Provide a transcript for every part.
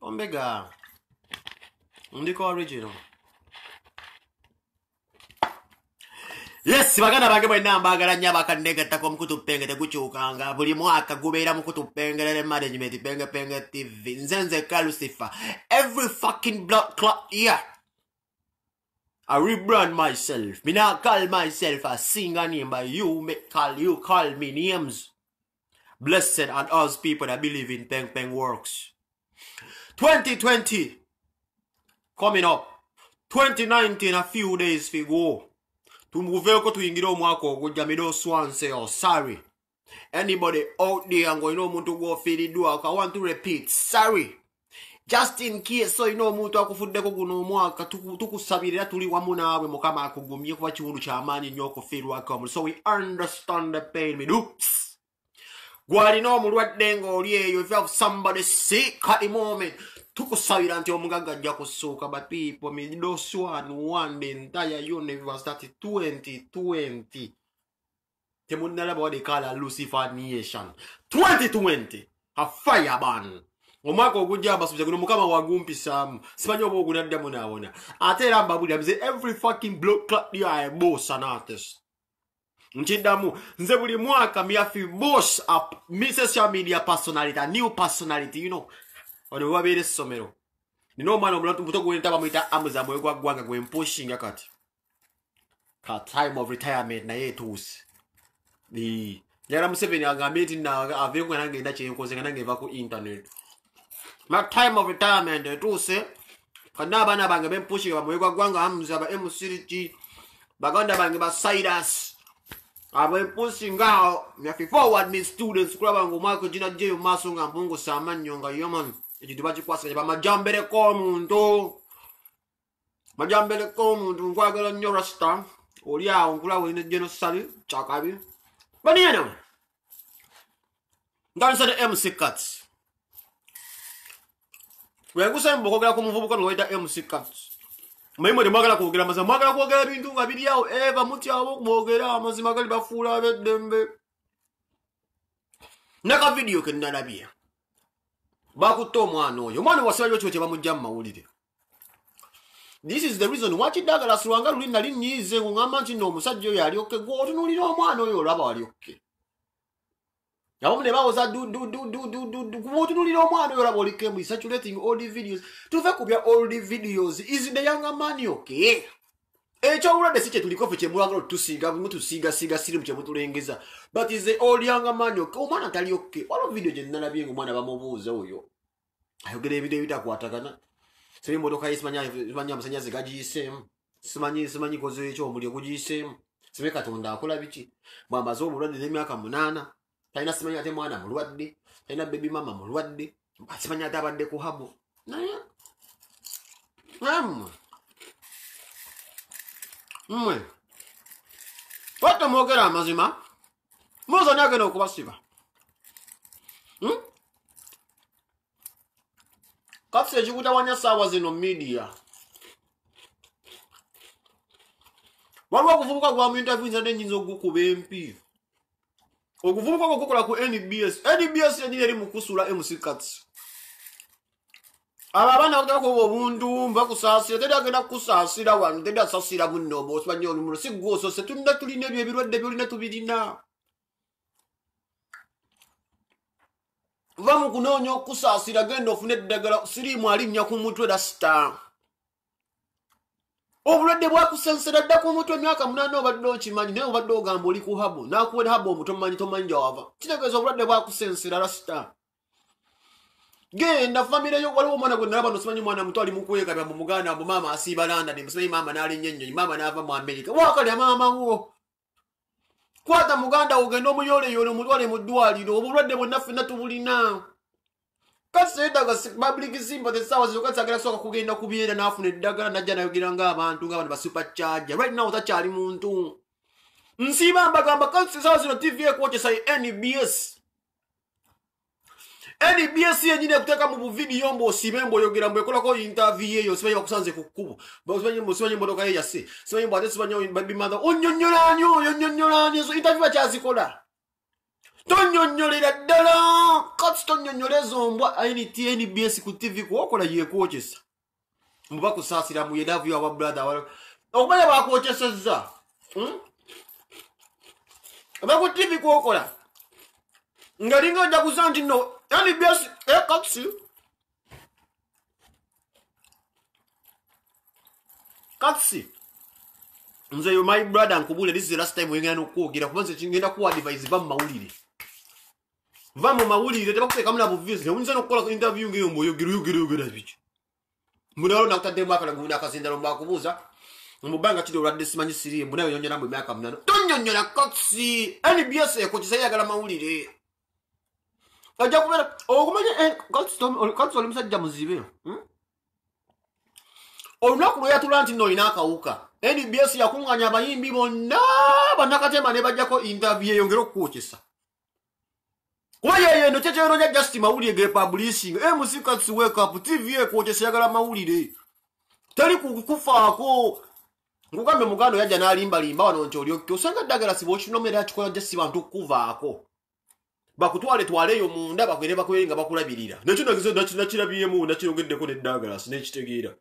Omega. Ndiko original. yes baganda bange mwenna mbaagala nnyo abakannegattako mukutupenge tegukyukanga buli mwaka gubeera mukutupengerere management pengepenge tv nze nzekka lucifer every fucking block clock year I rebrand myself. Me not call myself a singer name, but you make call you call me names. Blessed are those people that believe in Peng Peng works. 2020 coming up. 2019 a few days fi go. Tumuveko tuyingira omwaka ogujja me don't swan say oh sorry. Anybody out there ngo ino omuntu gwofiiriddwako I want to repeat sorry. just in case so ino omuntu akufuddeko guno omwaka tuku- tukusabirira tuli wamu naawe mukama akugumye kuba kiwundu kyamaanyi nnyo okufiirwako omuli so we understand the pain me oops gwalina omulwadde ng'oli eyo if you have somebody sick at the moment tukusabira nti omugaga ajja kusuuka but people me those one one the entire universe that is 2020 temunnalaba what they call a lucifer nation. 2020 a fireban omwaka ogujja mbasubiza guno mukama wagumpisaamu simanyi oba ogunaddamu naawona ate era mbabulira bize every fucking block club yae boss an artist. Nkiddamu nze buli mwaka myafi mi- social media personality a new personality you know ono we wabeera essomero nina omwana omulatu muto gwenta bamwita amuza mwe gwa ggwanga gwe mpushinga kati ka time of retirement naye etuuse. Njagala museveni agambye nti na- aveeko nga nange enda kyenkoze nga nange eva ku internet. My time of retirement etuuse kana abaana bange bempushinga bamwegwa ggwanga amuza ba mcrg baganda bange ba cyrus abempushinga awo nyafi forward ne students kulaba nga omwaka gina gyeyo mu maaso nga mpungusa amannyo nga yoman ekintu bakikwasaganya bamajambereko omuntu majambereko omuntu nkwagala nnyo rasta oli awo nkulaba olina genosali kyakabi banieno nganisa ne mc cats wengusemba okwogera ku muvubuka nowayita mc cats maye mwe temwagala kwogera mazima mwagala kwogera bintu nga biri awo eva mutyabo mwogera amazima gali bafuula abeddembe. Naka vidiyo kenalabye bakutte omwana oyo omwana wasibayo kibo kye bamugja mu mawulire. This is the reason wakiddagala sulwanga luli nali nyiize ng'oŋŋamba nti nno omusajja oyo alyokke gwe otunuulira omwana oyo olaba walyokke abamu ne bawoza kubaotunulira omwana oyo olaba oliko emu saturating old videos. Tuve ku bya old videos. Is the younger man okay ekyobulwadde si kyetuliko fe kyemulagala otutusiiga mutusiigasiiga sirimu kyemutulengeza but old younger man okay omwana tali okay waliwo video gye nnalabye nga omwana bamubuuza oyo. Ayogera ebintu ebitakwatagana. Simanyi emotoka ye simanyi amasanyazi gagiyiseemu. Simanyi simanyi koze ekyo omuliro gugiyiseemu. Simanyi katonda akola biki? Bwamaze obulwadde n'emyaka munaana talina simanyi ate mwana mulwadde talina bebi mama mulwadde simanyi ate abadde ku habo naye mmwe mmwe watta mwogera amazima muza ni agenda okubasiba Hmm? kati ekikutawanya saawa zino media. Waliwo okuvubuka gwa mu interviews ate nyinza okukuba empi. Okuvubuka kwo kukola ku nbs nbs yenyini eri mukusula mccats abo abaana bagerakuba obuntu bakusaasira teri agenda kukusaasira wano teri asasira bunnoba osibanye olumulo si gwosose tulina tulina ebyo ebirwadde byolina tubirina. Va mu kunoonya okusaasira genda ofune eddagala siriimu alinnya ku mutwe dasita obulwadde bwakusensera dda ku mutwe emyaka munaana obadde okimanyi naye obadde ogamba oli ku habo nakuwera habo omu tomanyi tomanyi gyawava kitegeeza obulwadde bwakusensera rasita genda famire yo waliwo omwana gwe nalaba nosimanyi mwana muto ali mukwekabya mu muganda mbu maama asiiba landani musimanyi maama n'alinnya ennyonyi maama n'ava mu amerika wakalya maama wo? Kwata muganda wo genda omuyoleyole omutwale mu ddwaliro obulwadde bwonna ffenna tubulina. Kaseedaga public sympathy essaawa zino kasagala kusooka kugenda kubyera n'afuna eddagala najja nayogera ng'abantu ng'abantu basupercharger right now takyali muntu. Nsiiba mbagamba kasi essaawa zino tv ekwokesa nbs nbs yenyini ekuteeka mu buvidiyo mbwosibe mbwoyogera mbwekolako interview eyo simanyi bakusanze ku kkubo. Simanyi emotoka ye yase simanyi mbw ate simanyi babimatha onyonyolani oyo onyonyolani ezo interview bakyazikola tonyonyolera ddala. Kati tonyonyola ezo mbwa. Init nbs ku tv kuwokola yekwokesa muba kusaasira mu yedavu yawa brother okumanya bakwokyesezza oba ku tv kwokola? Nga linga ojaguza nti no nbs ekatsi katsi nze yo my brother nkubule this is the last time wengenda nokwogera kuba nze kingenda kuwa advice va mu mawulire va mu mawulire tebakuteekamu na buvizi owinza nokukola interview ngeyo mboyogera oyogera oyogera biki mbunalo nakutaddemu akala gundi akazindalo mbakubuuza mubanga kiri olwadde simanyi siri mbunayo nyonyola mu emyaka munano tonyonyola katsi nbs ekokisa yagala mawulire ajja kubeera okumanya katsi oli musajja muzibe olunaku lweyatula nti nno olina akawuka nbs yakuŋŋanya abayimbi bonna bannakatema ne bajjako interview eyongere okukwokesa kuba yeyeno kyekyeronya just mawulire gepublishing mc katsi wekup tv ekwokesa yagala mawulire teri kukufaako nkugambe muganda oyajja n'alimbalimba wano nti olyokke osanga ddagala siba okinomera kikola jasi bantu okukuvaako bakutwale twaleeyo munda bakwere bakwere nga bakulabirira. Nagize nakirabyemu nakirongeddeko neddagalasi nekitegeera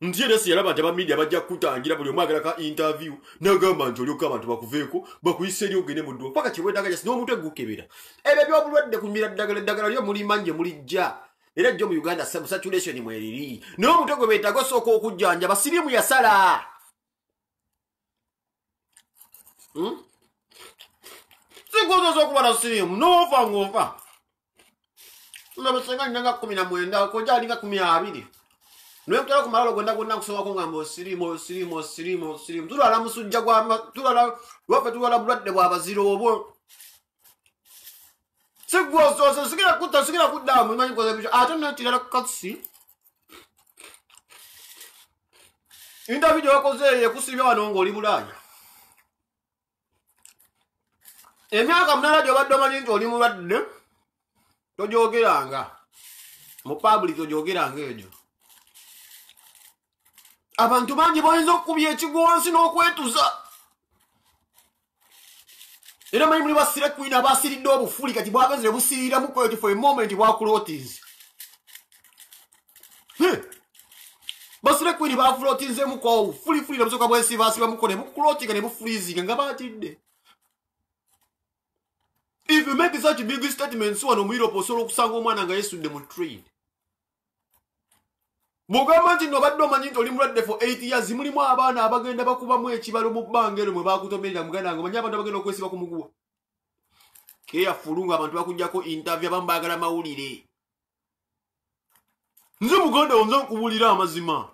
nti era siyalaba nti abamidia bajja kukutangira buli omu agala ka interview nagamba nti olyoka abantu bakuveeko bakuyisa eri ogende muddo paka kiweddagala si n'omuntu egukebera ebyo byobulwadde kumira ddagala eddagala lyo mulimba nje mulijja era jjo mu uganda saturation mweriri naye omutwe gwe beetaga osooka okujjanjaba sirimu yasala sikuzoza okuba na sirimu noofa ngaofa nabasenga nyinanga kumi na mwenda? Koja alinga kumi abiri naye kutera ku malalo gwenda gwonna kusomako nga mbe osirimu osirimu osirimu osirimu tulwala musujja gwatulwala lwaffe tulwala bulwadde bwabazira obwo. Sigwosoose sigira kutta sigira kuddamu imanyi koza bisho ate netirala katsi. Intavi gyewakoze yekusibya wano ngaoli bulaaya emyaka munana gyobadde omanyi nti oli mulwadde tojogeranga. Mu pabuli tojogeranga egyo. Abantu bangi bayinza okukubya ekigo wansi n'okwetuza. Era manyi muli basire kwina abasiridde obufuli kati bwagazire busiriramu kweti for a moment bwakulotizi basire kwini bafulotinzemuko obufulifuli nebusoka bwesibasibamuko nebukulotinga nebufulizinga nga batidde if you make such big statements wano mu europe osobola okusanga omwana nga yesudde mu train bwogamba nti nobadde omanyi nti oli mulwadde for 8 years mulimu abaana abagenda bakubamu ekibalo mu bbanga ero mwe bakutomerera muganda nga manyi abantu abagenda okwesiba ku muguwa. Keyafulu nga abantu bakujjako interview abamu baagala mawulire. Nze muganda wo nze nkubuulira amazima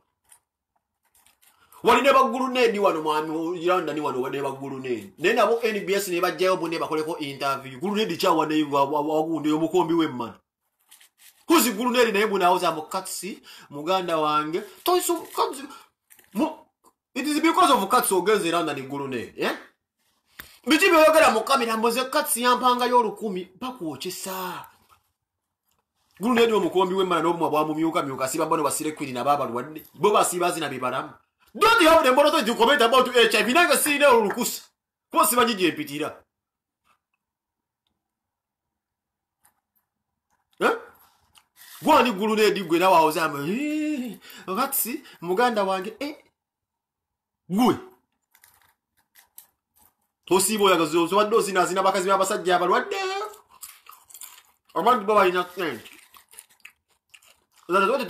wali ne baggulunedi wano mwami londani wano ne baggulunedi naye nabo nbs ne bajjayo bune bakoleko interview. Gulunedi kyawanewagundi omukombi wemmana kuzi gulunedi naye bunawoza mu katsi muganda wange. Toisukatsi it is because of katsi ogenze londani gulunedi eh? biki byoyogera mu kamera mboze katsi yampangayo olukumi bakwokesa gulunedi omukombi wemmana n'obumwa bwamumyukamyuka asiba bano basire kwiri nabo abalwadde bo basiba zina bibalamu don't have the moral to comment about hiv nange sirina olulukusa kuba simanyi gyempitira gwani gulunedi gwe nawe awozamba katsi muganda wange gwe osiiba oyagazosobadde osinazina bakazi babasajja abalwadde abantu bo balina sente zate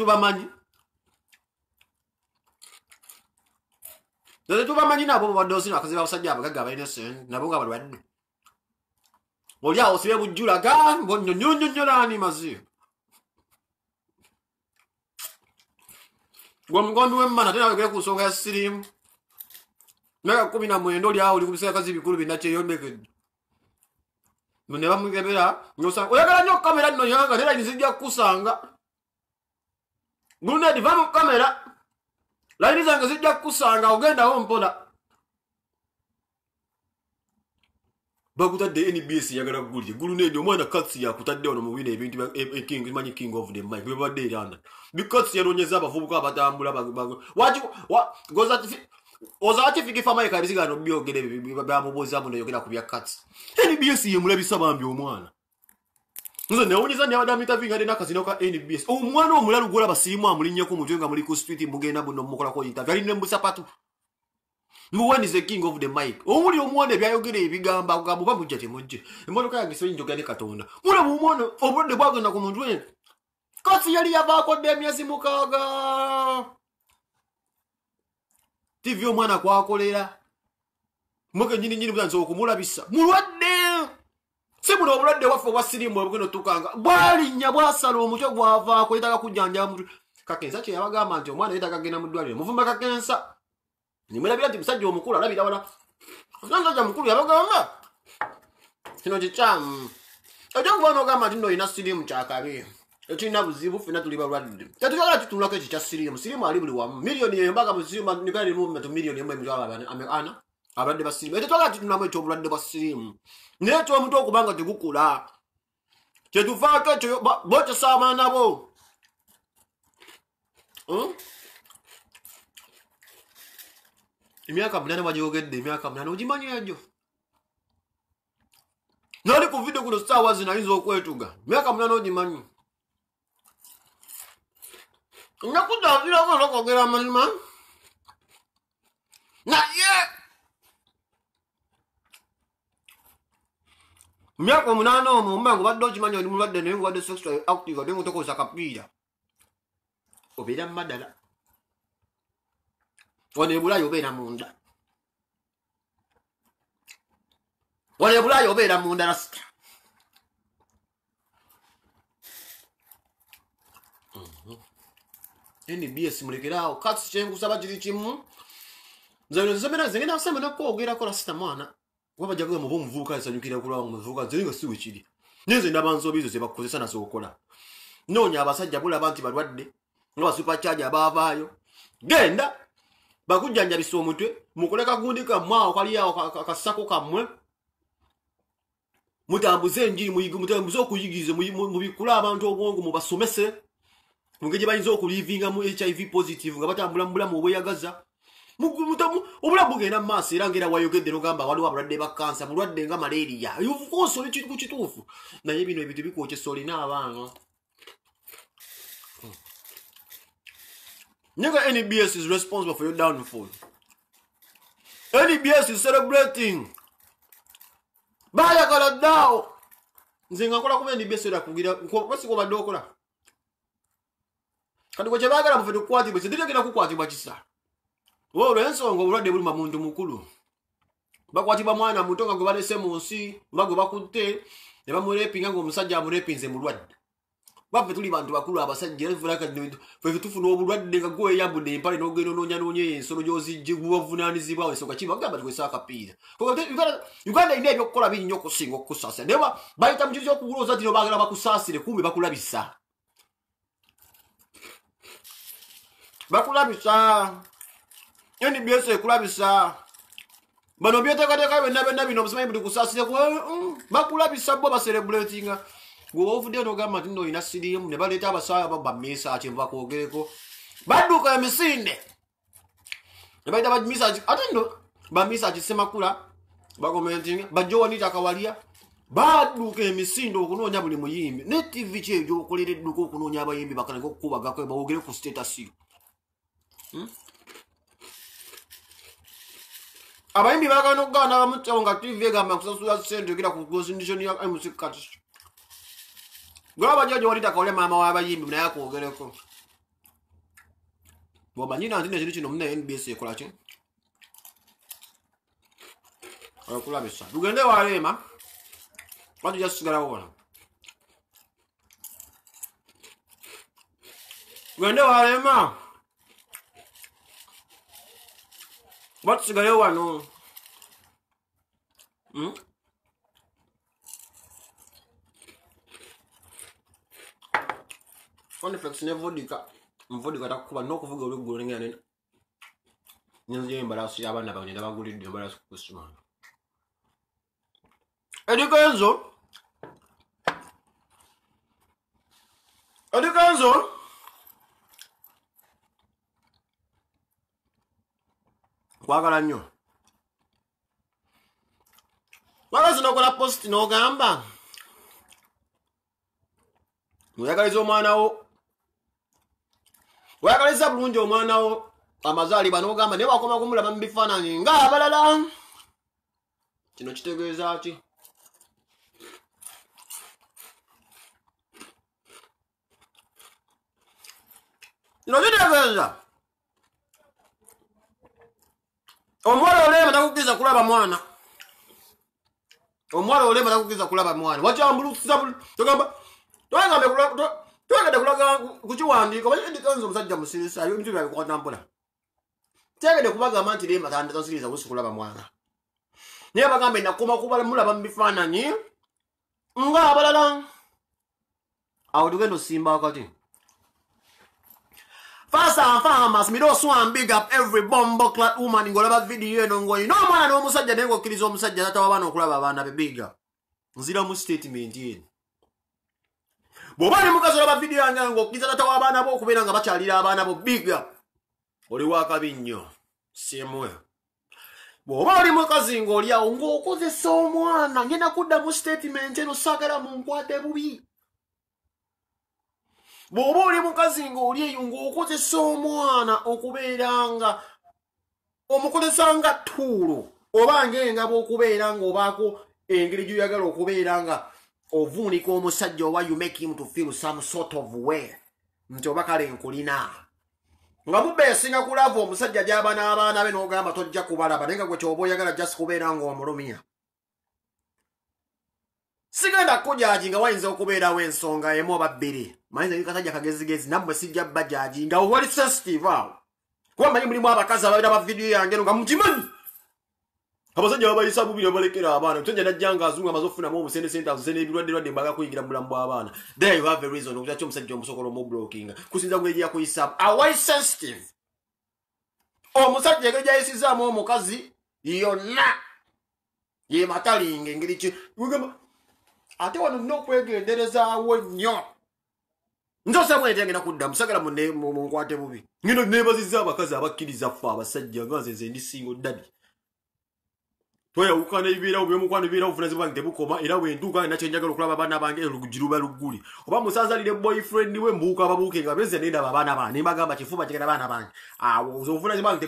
zate tubamanyi nabo babadde osina bakazi babasajja abagagga balina sente nabo nga balwadde oli awo sibe bujjulaga bonyonyonyonyolani mazibu gwe mugondi wemmana tenawegere ku nsonga ya sirimu myaka kumi na mwenda oli awo oli ku biseera kazi bikulu binakyeyomekedde ne bamukebera oyagala nnyo kamera nno yanga nera nizijja kukusanga gulunedi va mu kamera layini zange zijja kukusanga ogendawo mpola. Bakutadde nbs yagala kugulire gulunedi omwana katsi yakutadde wano mu bino ebintu manyi king of the mike bebadde eranda bikatsi yanonyeza abavubuka abatambula ozakifika maika ebisigano byogere byamubuuza muno yogera ku bya kats nbs ye mulabisa bambi omwana nze newunyiza nyabadde amitavinga ate nakazino ka nbs omwana omulalu gwolaba sirimu amulinnyeko mutwe nga muli ku street mugenda buno mukolako interview alina is the king of the mic. Omuli omwana ebyayogera ebigamba kugamba oba mujja temujje emotoka yange soyinjoga ne katonda. Mulaba omwana obulwadde bwagenda ku muntu eno kasi yali yavaako dde emyezi mukaaga. Tv omwana kwakolera. Muke nyini nyini buzanisa okumulabisa. Mulwadde si buno obulwadde waffe obwa sirimu obugenda otukanga bwalinnya bwasala omutwe gwavaako yetaga kujjanjaba mutwe kakensa kyeyabagamba nti omwana yetaga genda mu ddwaliro muvumba kakensa. Nimulabira nti musajja omukulu alabira wala musajja mukulu yabagamba? Kino kikyamu ekyokuba nogamba nti noolina sirimu kyakabi ekirina buzibu fena tuli balwadde. Tetuyagala kitulako ekyo kya sirimu sirimu ali buli wamu. Miliyoni embaga musirimu miliyoni emu emitwalo ana abalwadde ba sirimu tetwagala titunamu ekyobulwadde bwa sirimu naye ekyomuntu okubanga tegukula kyetuvaako ekyo bokyosaama nabo. Hmm? emyaka munane wagyogedde emyaka munane ogimanyi egyo nali ku vidiyo kuno saawa zino ayinza okwetuga. Emyaka munane ogimanyi? Nakudazirako nokwogera amazima naye myaka omunaana omwo ombange obadde okimanyi oli mulwadde naye ngobadde sexual active ate ngaotokozesa kapiira. Obeera mumadala wano ebulaayi obeera munda. Wano ebulaayi obeera munda rasita. Nbs mulekeraawo. Kati kyenkusaba kiri kimu? Nzengenda kusema nakwogerako rasita mwana wabajaga muba omuvubuka esanyukira kulwawo muvubuka nze nga siwe kiri. Nenze ndaba nsobi ezo zebakukozesa nazo okukola noonya abasajja bulaba nti balwadde nga basupacaja abaavaayo genda bakujjanjabisa omutwe mukole kagundi kammwe awo kaliawo kasako kammwe. Mutambuze enjiri mutambuze okuyigirize mubikule abantu obwongo mubasomese. Mungeri bayinza okulivingamu hiv positive nga batambula mu bulamu obweyagaza obulamu bugenda mumaaso era ngaera wayogedde nogamba waliwo abalwadde ba kansa mulwadde nga malaria. Ofcourse oli ku kituufu? Naye bino ebintu bikwokesa olina abaana. Nigga, NBS is responsible for your downfall. NBS is celebrating. bayagala ddaawo. Nze nga nkola kuba NBS era kugira basiko badde okola. Kati kwe kyebaagala mufe tukukwatibwa kidiragenda kukwatibwa kisa olw'ensonga obulwadde buluma muntu mukulu. Bakwatibwa mwana muto nga gwe balese mu nsi oba gwe bakutte ne bamurepinga ngaomusajja amurepinze mulwadde. Baffe tuli bantu bakulu abasajja ffe tufuna obulwadde nga gweyambudde empale nogenda ononyanoonya ensolo gyozibavunanizibwawo ensonga kiba gamba tikwesa akapiira uganda erina ebyokukola binyo okusinga okukusasira naye bayita mu kizo okukulooza tino bagala bakusaasire kumbe bakulabisa. Bakulabisa nbs ekulabisa. Bano byeteekateeka byonna byonna bino obusimanyi buli kusaasire bakulabisa bo baserebulatinga gweoba ovuddeyo nogamba nti nno olina sirimu ne baleeta abasaawa abo bamisa kyenva kwogereko. Badduka emisinde ne baita bamisa ate nno bamisa kisemakula bakomentinga bajja owanita akawalya badduka emisinde okunoonya buli muyimbi. Ne tv ki egyokolera edduka okunoonya abayimbi bakanage okukubagako bawogere ku statusio hmm? Abayimbi bagana okugaana bamutabo nga tv egamba kusasula sente ogera ku gosindishoni ya mc kati gwaba jojo walita kaole mama w'abayimbi naye akwogereko. Bwomanyina nti nekiri kino muna nbs ekola ki? Okulabisa. Tugende waleema. Batujja tusigalawo wona? Tugende waleema batusigalewo wano hmm? Foniflex ne vodika vodika takuba n'okuvuga olweggulo nengera ne nenzija embalaasi y'abaana bange nabagulidde embalaasi ku kusimana edikenzo edikenzo nkwagala nnyo wakazi nokola post n'ogamba. Oyagaliza omwana wo. Oyagaliza bulungi omwana wo. Amazaalibwa n'ogamba naye wakoma kumulaba mu bifaananyi ng'abalala kino kitegeeza ki? Kino kitegeeza omuwala olema takukkiriza kulaba mwana. Omuwala olema takukkiriza kulaba mwana. Wakyambulukusa togamba twegede kulaga kukiwandiika bakidikanza omusajja musirisa ebintu byabikwatambula tegede kubagamba nti lema tandazonsiriza busi kulaba mwana. Naye bagambe nakoma kuba mulaba mu bifaananyi ngaabalala awo tugenda osimba akati First and foremost, me don't want big up every bombo clat woman. Ngolaba video eno ngoyina omwana n'omusajja naye ng'okkiriza omusajja tata w'abaana okulaba abaana be big up. Nzira mu statement eno bw'oba ne mukazi olaba video yange ng'okkiriza tata w'abaana bo okubeera nga bakyalira abaana bo big up. Oli wakabi nnyo siemwe. Bw'oba oli mukazi ng'oli awo ng'okozesa omwana ngenda kudda mu statement eno saagala munkwate bubi bw'oba oli mukazi ng'oli eyo ng'okozesa omwana okubeera nga omukozesa nga ttuulo oba ng'engabo okubeera ng'obaako engeri gyoyagala okubeera nga ovuunika omusajja oba you make him to feel some sort of way nti oba kale nkulina. Nga mubeesinga kulava omusajja gy'aba n'abaana be n'ogamba tojja kubalaba naye nga gwe kyoba oyagala just kubeera ng'omulumya sigenda kujaji nga wayinza okubeerawo ensonga emu oba bbiri. Mayinza kasajja kagezigezi nammwe sijja bajaji nga wali sensitive awo. Kuba manyi mulimu abakazi ababeera ba vidiyo yange no nga mukimanyi. Abasajja babayisa bubiri abalekera abaana. Tusajja najja nga azungu amaze okufunamu obusendesente azuse n'ebirwadde lwadde mbaga kuyingira mu bulamu bw'abaana there you have a reason okutaki omusajja omusokola omublokinga kusinza ngeri gyakuyisaamu awali sensitive omusajja engeri gyayisizaamu omukazi yonna yematalinga engeri ki ate wano nina okwegenderezaawo nnyo nzosebwete ngenda kudda musagala munkwate bubi ngendo nebaziza abakazi abakkiriza ffe abasajja nga nze nze ndisinga oddadi tweyawukana ebibeerawo byomukwano bibeerawo buvunazi bwange tebukoma era bwentuuka nina kyenjagala okulaba abaana bange olugi luba lugguli. Oba musanzalire boyfriend we mbuuka ababuuke nga benze nendaba abaana bange nembagamba kifuba kigenda abaana bange. Awo obuvunazi bwange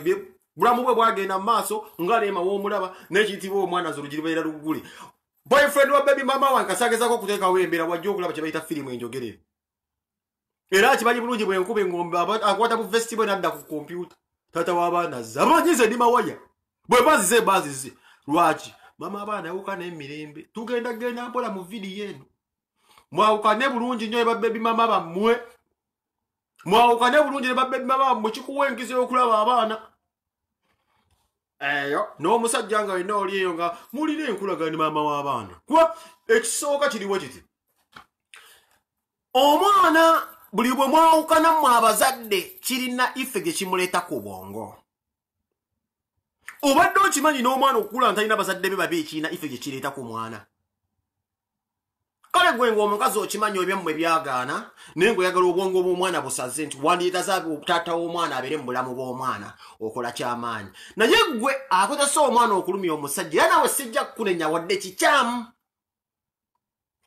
bulamu bwe bwagenda mu maaso nga leema womulaba nekiyitibwa omwana ze olugi lubeera lugguli boyfriend wa baby mama wange kasagezako okuteekawo embeera wajja okulaba kye bayita firimu enjogere. Era kimanyi bulungi bwenkuba engombe akwata bu festival nadda ku kompyuta tata w'abaana ze amanyize ndi mawaya. Bwe bazize bazize lwaki? Mama abaana yawukana emirembe tugenda genda mpola mu vidiyo eno. Mwawukane bulungi nnyo ne babebi mama bammwe. Mwawukane bulungi ne babebi mama bammwe kikuwa enkizo y'okulaba abaana eyo n'omusajja nga wena oli eyo nga mulina enkulagana ne maama w'abaana. Kuba ekisooka kiriwo kiti omwana buli bwe mwawukanamu abazadde kirina ife gye kimuleeta ku bwongo obadde okimanyi n'omwana okukula ntalina bazadde be babi ekirina ife gye kireeta ku mwana kale gwe ngaomukazi okimanyi ebyammwe byagaana naye ngaoyagala obwongo bw'omwana busaze nti wandietaza taata w'omwana abeere mu bulamu bw'omwana okola kyamaanyi. Naye gwe akozesa omwana okulumya omusajja era nawe sijja kukunenya wadde kikyamu.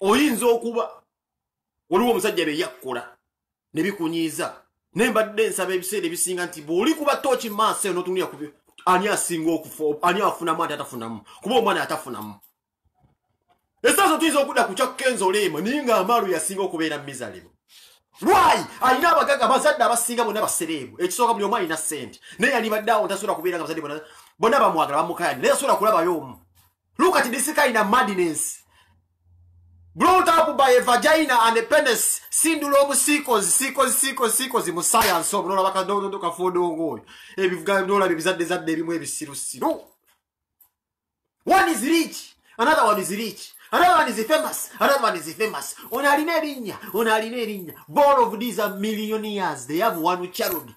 Oyinza okuba waliwo omusajja beyakkula ne bikunyiiza naye mbadde nsaba ebiseera ebisinga nti bw'oli kuba tooki maaso eno notunulya ku ani asinga okufa ani afunamu ati atafunamu kuba omwana atafunamu esaaso tuyinza okudda ku kyakkenza oleema naye nga amaalu yasinga okubeera mizalimu lwayi alina abagaga abazadde abasinga bonna basereebu ekisooka buli omu alina sente naye yalibadde awo tasobola kubeera nga bazadde bonna bonna bamwagala bamukayani naye asobola kulabayo omu look at this kind of madness. Brought up by a vagina and a penis sindula omusikozi sikozi sikozi sikozi mu science obu nolaba kadododo kafuudongo oyo. Ebivuga nolaba ebizadde zadde ebimu ebisirusiru. One is rich another one is rich another one is famous another one is famous. Ono alina erinnya ono alina erinnya ball of these are millionaires they have one child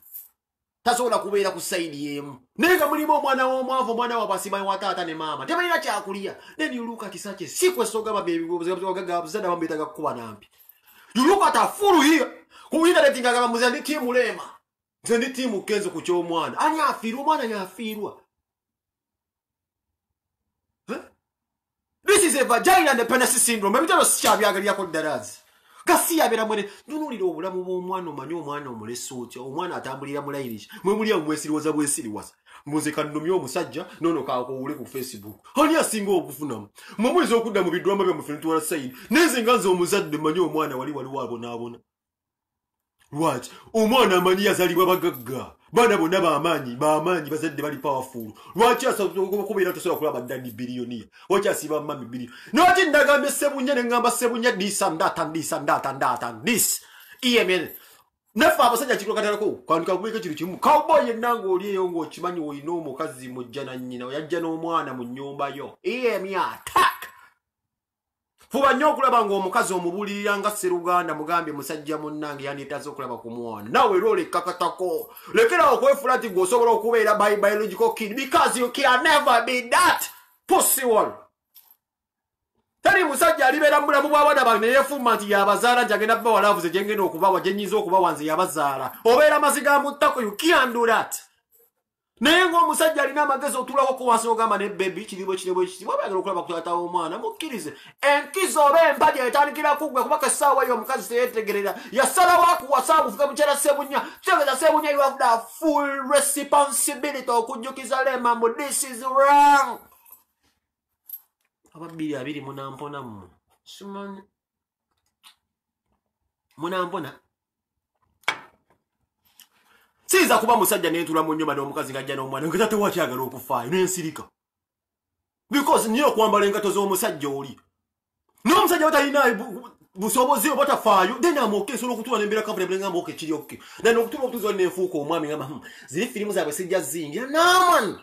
tasobola kubeera ku saidi yemu. Naye nga mulimu omwana w'omwavu omwana wa basimanyi wa taata ne maama tebalina kyakulya. Then you look at such a sequence ogamba bezadde bambetaga kukuba nampi. You look at a full here. Ku internet nga gamba muze ndi tiimu leema nze ndi tiimu kenzo ku ky'omwana. Ani afiirwa? Omwana yafiirwa this is a vagina dependency syndrome. Ebitalo sikyabyagalirako ddalazi gasiyabera mwene. Nunulira obulamu bw'omwana omanye omwana omulesa otya? Omwana atambulira mulayiriki mwemulya mwesiriwaza bwesiriwaza. Mbuze kanumye omusajja nono kakowule ku facebook. Ani asinga okufunamu mwemuyinza okudda mu bidwama byamufe nitwala sayini nenze nga nze omuzadde manye omwana wali waliwo abonaabona lwaki omwana amanyi yazalibwa bagagga baana bonna bamaanyi bamaanyi bazadde bali powerful. Lwaki kubeera tosobola kulaba ddani biliyoniya waki asiba mami biliyo nwaki ndagambye sebunya neŋŋamba sebunya disa ndata ndisa ndata ndata dis emn naffe abasajja kikulakalako kwandika kubeka kino kimu? Kawboy yenna ngaoli eyo ngaokimanyi olina omukazi mujja nannyina oyajja n'omwana mu nnyumba yo. Emi attack fuba nnyo okulaba ng'omukazi omubulirira nga seruganda mugambye musajja munnange yandietaze okulaba ku mwana. Naawe era olekakatako lekerawo okwefula nti ng'osobola okubeera by biological kid because you can never be that possible. Teri musajja alibeera mubulamu bw'abaana bange neyefumba nti yabazaala nti agenda bawalavuze gyengenda okubawa gyenyinza okubawa nze yabazaala. Obeera maziga muttako you can do that naye ng'omusajja alina amagezi otulako ku wansi ogamba ne bebi kiribwe kiribwe kiti bwabayagala okulaba kutata w'omwana mukkirize. Enkizo oba empagi etandikira kuggwe kubaka essaawa yo omukazi teyetegerera. Yasalawo akuwasa abufuga mukyala sebunya kitegeeza sebunya you have the full responsibility okujjukiza lemambu this is wrong. Ababbiri abiri munampona mmwe simanyi munampona siyinza kuba musajja nentula mu nyumba n'omukazi ngajja n'omwana nga tate wakyagala okufaayo nensirika. Because nina okwambala engato z'omusajja oli. N'omusajja batalina busobozi oba tafaayo then amoke nsobola okutula nembeera comfortable ngamba oke kiri oke then okutula obutuzi wali nenfuuka omwami ngamba hmm, ziri firimu zaabwe sijja zingira naman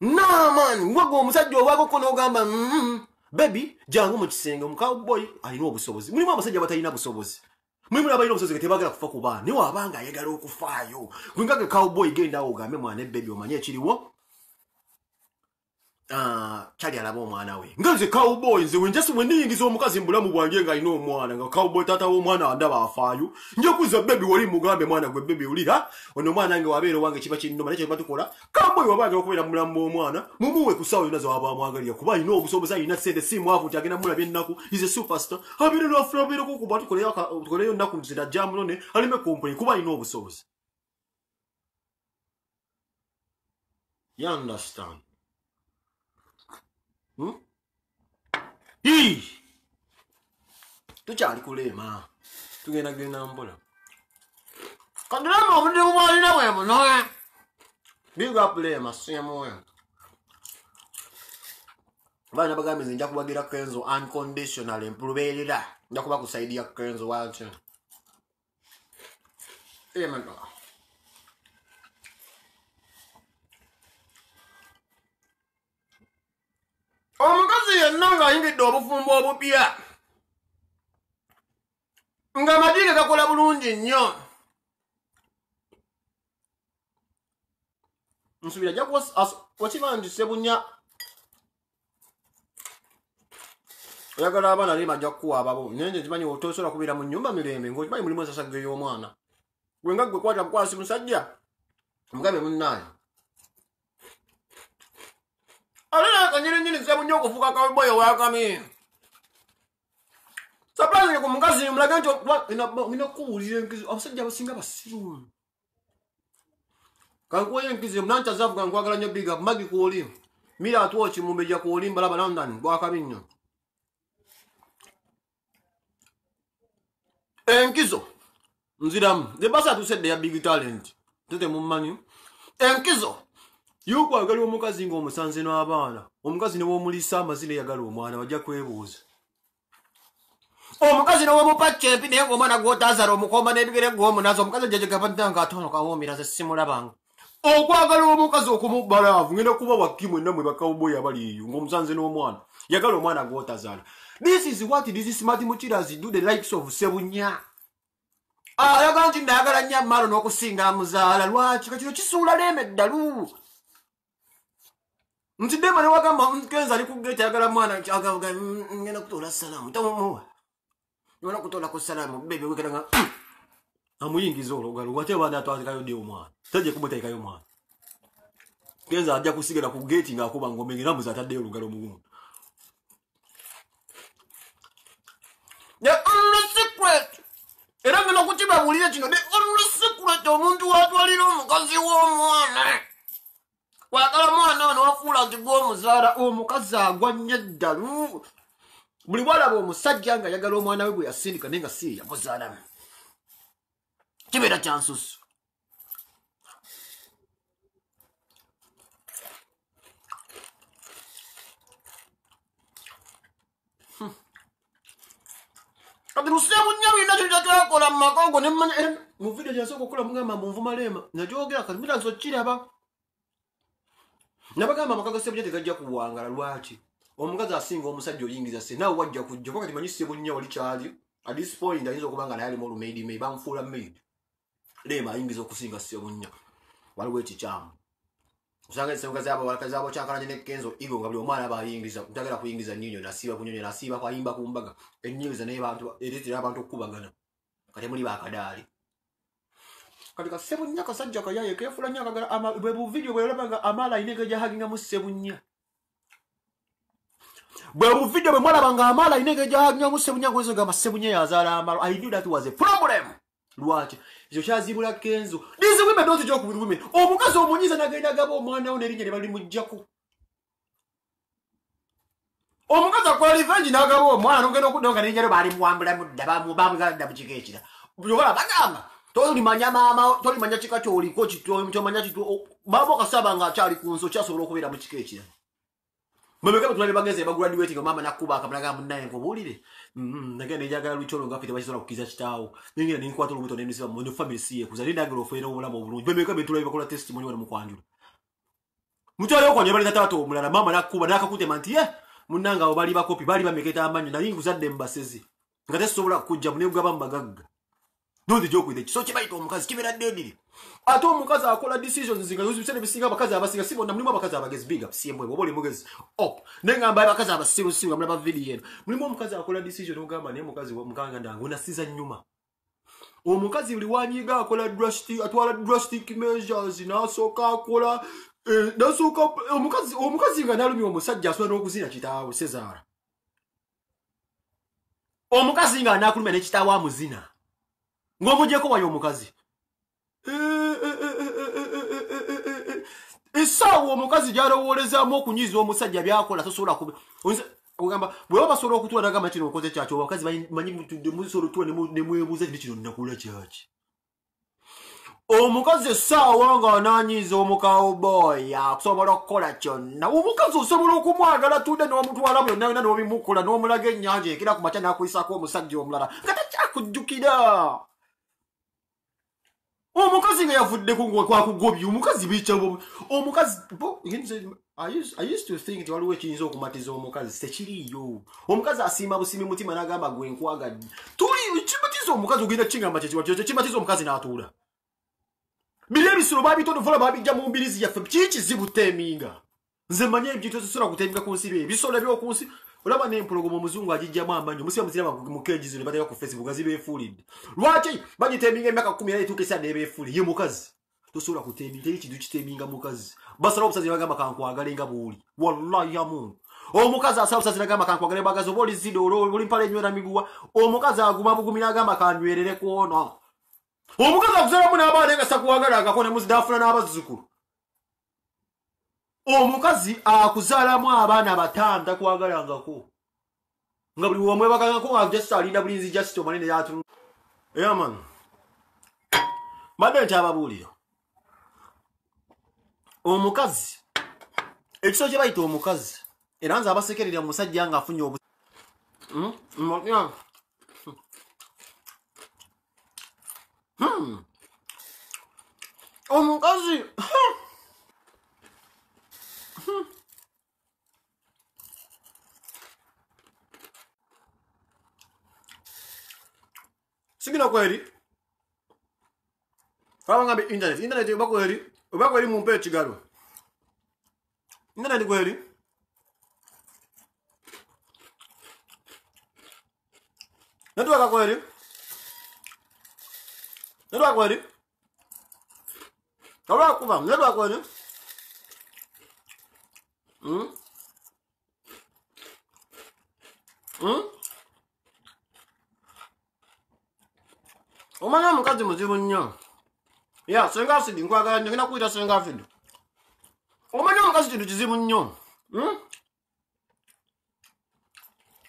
naman waga omusajja obwagoko n'ogamba "Mm, bebi jangu mu kisenge omukawboy alina obusobozi. Mulimu abasajja batalina busobozi mulimu ge tebagala kufa ku baana naye wabanga ayagala okufaayo gwengage cowboy gendawo ogambe mwana ebebi omanye ekiriwo kyali alaba omwana we. Nga nze cowboy nze wenjasi bwe ndiyingiza omukazi mu bulamu bwange ng'alina omwana nga cowboy taata w'omwana andaba afaayo nja kuza bebi wali mugambe mwana gwe bebi olira ono omwana nge wabeera owange kiba kinnuma naye kyeba tukola cowboy wabagala okubeera mu bulamu bw'omwana mumuwe ku ssaawa yonna zawaba amwagalira kuba alina obusobozi alina sente si mwavu nti agenda mulabya ennaku a superstar. Abeere lwafuna abeereko kuba tukoleyo nnaku nzira jamunone alime kompani kuba alina obusobozi. You understand! Tukyali kuleema tugenda genda mpola kadulama obudimu bwalina bwe bunoe big up leema simuwe baana bagambye nze nja kubagira kenzo unconditional empulubeerera nja kuba kusaidia kenzo waki emeno omukazi yenna ng'ayingidde obufumbo obupya. Ng'amadiire gakola bulungi nnyo. Nsubira ja wakiba nti sebunya oyagala abaana lima ajja kukuwaababo naye nze kimanyi otosobola kubeera mu nnyumba mirembe ngaokimanyi mulimu ensasage y'omwana. Gwe nga gwe kwata bukwasi musajja omugambe munnaayo ate naye kanyirinyiri sebunya okufuuka kaboyo wakami surprising ku mukazi mulage nti ngina kuwulira enkizi. Abasajja abasinga basiru. Kankuwayo enkizi munanti azavuga nkwagala nnyo biga magi kwoli mira atwoki mumbeja kwoli mbalaba london bwakabi nnyo enkizo nziramu. Zebasa atusedde ya big talent. Tete mumanyi enkizo yokwagala omukazi ngaomusanze n'abaana omukazi newomulisa amazina eyagala omwana bajja kwebuuza. Omukazi nowomupacca empi naye ngaomwana gwotazala omukomba n'ebigere gwomunazi omukazi ajajagabaddanga atono kawomira ze simulabanga. Okwagala omukazi okumubalaavu ngenda kuba wakimu enna mwe bakawuboyi abali eyo ngaomusanze n'omwana yagala omwana gwotazaala. This is what these smart mukiras do the likes of sebunya ayagala nti ndayagala nnyo amaalo n'okusinga amuzaala lwaki? Kakino kisuula leema eddalu nti dema newagamba kenza ali kugeta ayagala mwana agavuga ngenda kutola salaamu tamumuwa ngenda kutolaku salaamu bebe wekeranga amuyingiza olugalo wate abaana atwatikayo ddi omwana tajja kumutekayo mwana kenza ajja kusigala ku geti ngaakuba ngombe ngeramuzi ataddeyo olugalo mugumu the only secret era ngena kukibabuulire kino the only secret omuntu watwalira omukazi w'omwana kwagala mwana ono wafuula nti gwomuzaala omukazi agwa nnyo eddalu. Buli bwalaba omusajja nga yagala omwana we gwe yasindika naye nga si yamuzaalamu kibeera kyansusu kati luseemu nnyo birina kyo kyatwakola mu maka ogo nemmanya era mu vidiyo gyasooka okukola mugamba mu nvumaleema nagyogera kati mira nsi okiraba nabagamba amaka ga sebunya tegajja kuwangala lwaki? Omukazi asinga omusajja oyingiza se naawe wajja kujja kuba kati manyi sebunya wali kyali at this point ayinza okuba nga naye alimu olumaidimai bamufuula maid leema ayingiza okusinga sebunya waliwo ekikyamu. Osanga ensenguka zabo kyakalanye nekenzo igo nga buli omwana abayingiza ntagala kuyingiza nyinyo nasiba kunyonyo nasiba kwayimba ku mbaga. Enyingiza naye bantu eretera abantu okukubagana. Kati muli bakadaali kati ka sebunya kasajja kayaye kefula nnyo akagala bwe buvidiyo bweraba nga amaala ayina engeri gyahagingamu sebunya bwe buvidiyo bwe mwalaba nga amaala ayina engeri gyahagingamu sebunya ngwezi gamba sebunya yazaala amaalo i knew that was a problem lwaki ekyo kyazibula kenzo these women don't joke with women omukazi omunyiza nagenda gaba omwana wo nerinnya ne balimugjako omukazi akola revenge nagaba omwana nogenda okuddawo nga nerinnya lyo balimuwambula mudda bamugadda mu kiko ekira oba bagamba tolimanya maama tolimanya kika kyoliko kyomanya baba okasaba nga akyali ku nsi okyasobola okubeera mu kiko ekira mwemeka batulale bagenze baguladiweti nga mama nakuba akamulaga munaye nkubuulire nagenda nejagala lukyolo nga ffe tebakisobola kukiza kitaawo nengenda nenkwata olubuto nenisiba mu family siyekuza nendagala ofeera obulamu obulungi bemeka betulabe bakola testimony wano mukwanjula. Mukyalo okwanja balina taata omulala mama nakuba nakakutema nti ye munanga abo bali bakopi bali bameketa amanyi naye nkuzadde mubasezi nga tesobola kujja munegaba mubagagga nonzi gyokwithe kiso kibaita omukazi kibeera ddendiri ate omukazi akola decisions nga biseera bisinga abakazi abasinga sibona mulimu abakazi abagezi big siembwe oba oli mugezi op. Nengamba abakazi abasirusiru mulaba vidiyo eno mulimu omukazi akola decision ogamba naye mukazi mukanga ndange onasiza nyuma omukazi buli wanyiga akola atwala drastic measures nasooka akola nasooka omukazi nga nalumya omusajja asobola n'okuzina kitaawe sezaara omukazi nga anakulumya nekitaawe amuzina ng'omugyeko wayo omukazi essaawa omukazi gyalowoolezaamu okunyiza omusajja byakola tosobola kugamba bweba basobola okutuwa nagamba kino okoze kyaki abakazi manyi musobola otuwa nemwebuuza kino kino nakola kyaki omukazi essaawa nga ananyiza omukawboy akusobola okukola kyonna omukazi osobola okumwagala tudde n'omutwala byonna yona n'obimukula n'omulaga ennyanja ekira ku makya n'akuyisako omusajja omulala nga takyakujjukira omukazi nga yavudde kwakugobya omukazi bica omukazi i used to think waliwo ekiyinza okumatiza omukazi tekiriyo omukazi asiima busimi mutima nagamba gwe nkwagadde kimatiza omukazi ogenda kingamba kyekimatiza omukazi n'atuula. Biri ebisolo babitondovula babijja mu mbirizi yaffe kii kizibu teminga nze manye ebitosobola kuteminga ku nsi bye ebisolo ebyoku nsi olaba nempologoma omuzungu agijjamu amanyi omusiba muziraba mukeji zino bateka ku facebook nga zibeefuulidde lwaki bagiteminga emyaka kumi era etuuka esa nebeefuuli ye mukazi. Tosobola kuteminga teri kintu kiteminga mukazi. Basala obusazi bagamba kankwagale nga buuli wallahi amun omukazi asala obusazi nagamba kankwagale bagazi oba oli zida oli mpala enywera miguwa. Omukazi aguma bugumi nagamba kanywerere kwona. Omukazi akuzalamu n'abaana nga sakuwagalangako nemuzidafuna n'abazzukulu omukazi akuzaalamu abaana batanda kwagalangako. Nga buli wamwebagangako nga jasita alinda bulinzi jasita omanene yatulu yaman mbadde nkyababuulira omukazi ekiso kye bayita omukazi era nze abasekerera musajja nga afunye obu omukazi sigina ko heri fawanga be internet. Internet uba ko heri uba ko heri mumpe chigaro internet ko heri network ko heri network ko heri network ko heri network ko heri Hmm? Hmm? omanya omukazi muzibu nnyo ya senga afidi nkwagala nnyo genda kuyita senga afidi omanya omukazi kintu kizibu nnyo Hmm?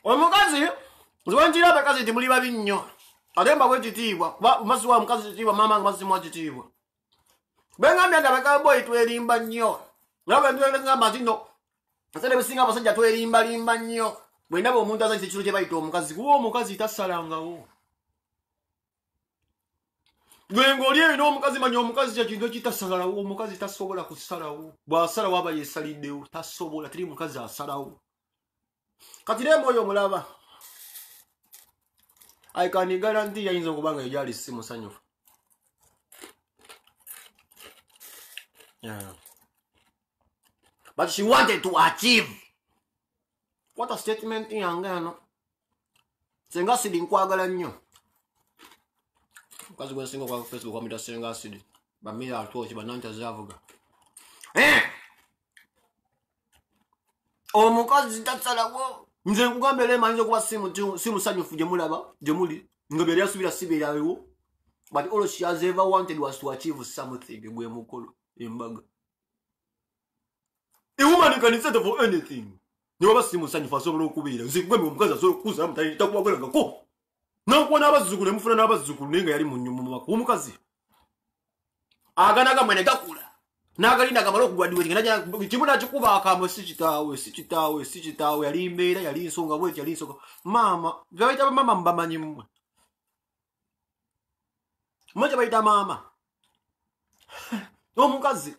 omukazi nziwankira abakazi nti muli babi nnyo ate mbawe ekitiibwa kuba mumasi wa mukazi kitiibwa mama nga masimuwa kitiibwa bengambye nti abakaboyi twerimba nnyo nabentuegamba nti no esente bisinga abasajja twerimbalimba nnyo. Bwendaba omuntu azanyisa ekiro kye bayita omukazi kuba omukazi tasalangawo. Gwe ngaoli eyo n'omukazi manya omukazi kyekintu ekitasalawo omukazi tasobola kusalawo. Bw'asalawo aba yeesaliddewo tasobola teri mukazi asalawo. Kati remba oyo omulaba aikanigala nti yayinza okuba nga yojali si musanyufu. Yeah. But she wanted to achieve. What a statement yange ano senga asidi nkwagala nnyo. Mukazi gwensinga kwa facebook wamita senga asidi bamira atoki banantazavuga Eh! omukazi tasalawo nze nkugambye lema ayinza okuba simu- simusanyufu gyemulaba gyemuli nga byali asubira sibeerawo but all she has ever wanted was to achieve something gwe mukolo embaga a woman can settle for anything newaba simusanyufu asobola okubeera nze nkugambye omukazi asobola okukuzamu takuwagolangako nakuwa n'abazzukulu emufuna n'abazzukulu naye nga yali mu nyuma mumaka omukazi agana gamwe ne gakula n'agalinda gamala okugwadiwe kimu nakikuba akamwe si kitaawe si kitaawe si kitaawe yali mbeera yali nsonga bweti yali nsonga maama byebayita bamaama mubamanyi mmwe mmwe kyebayita maama omukazi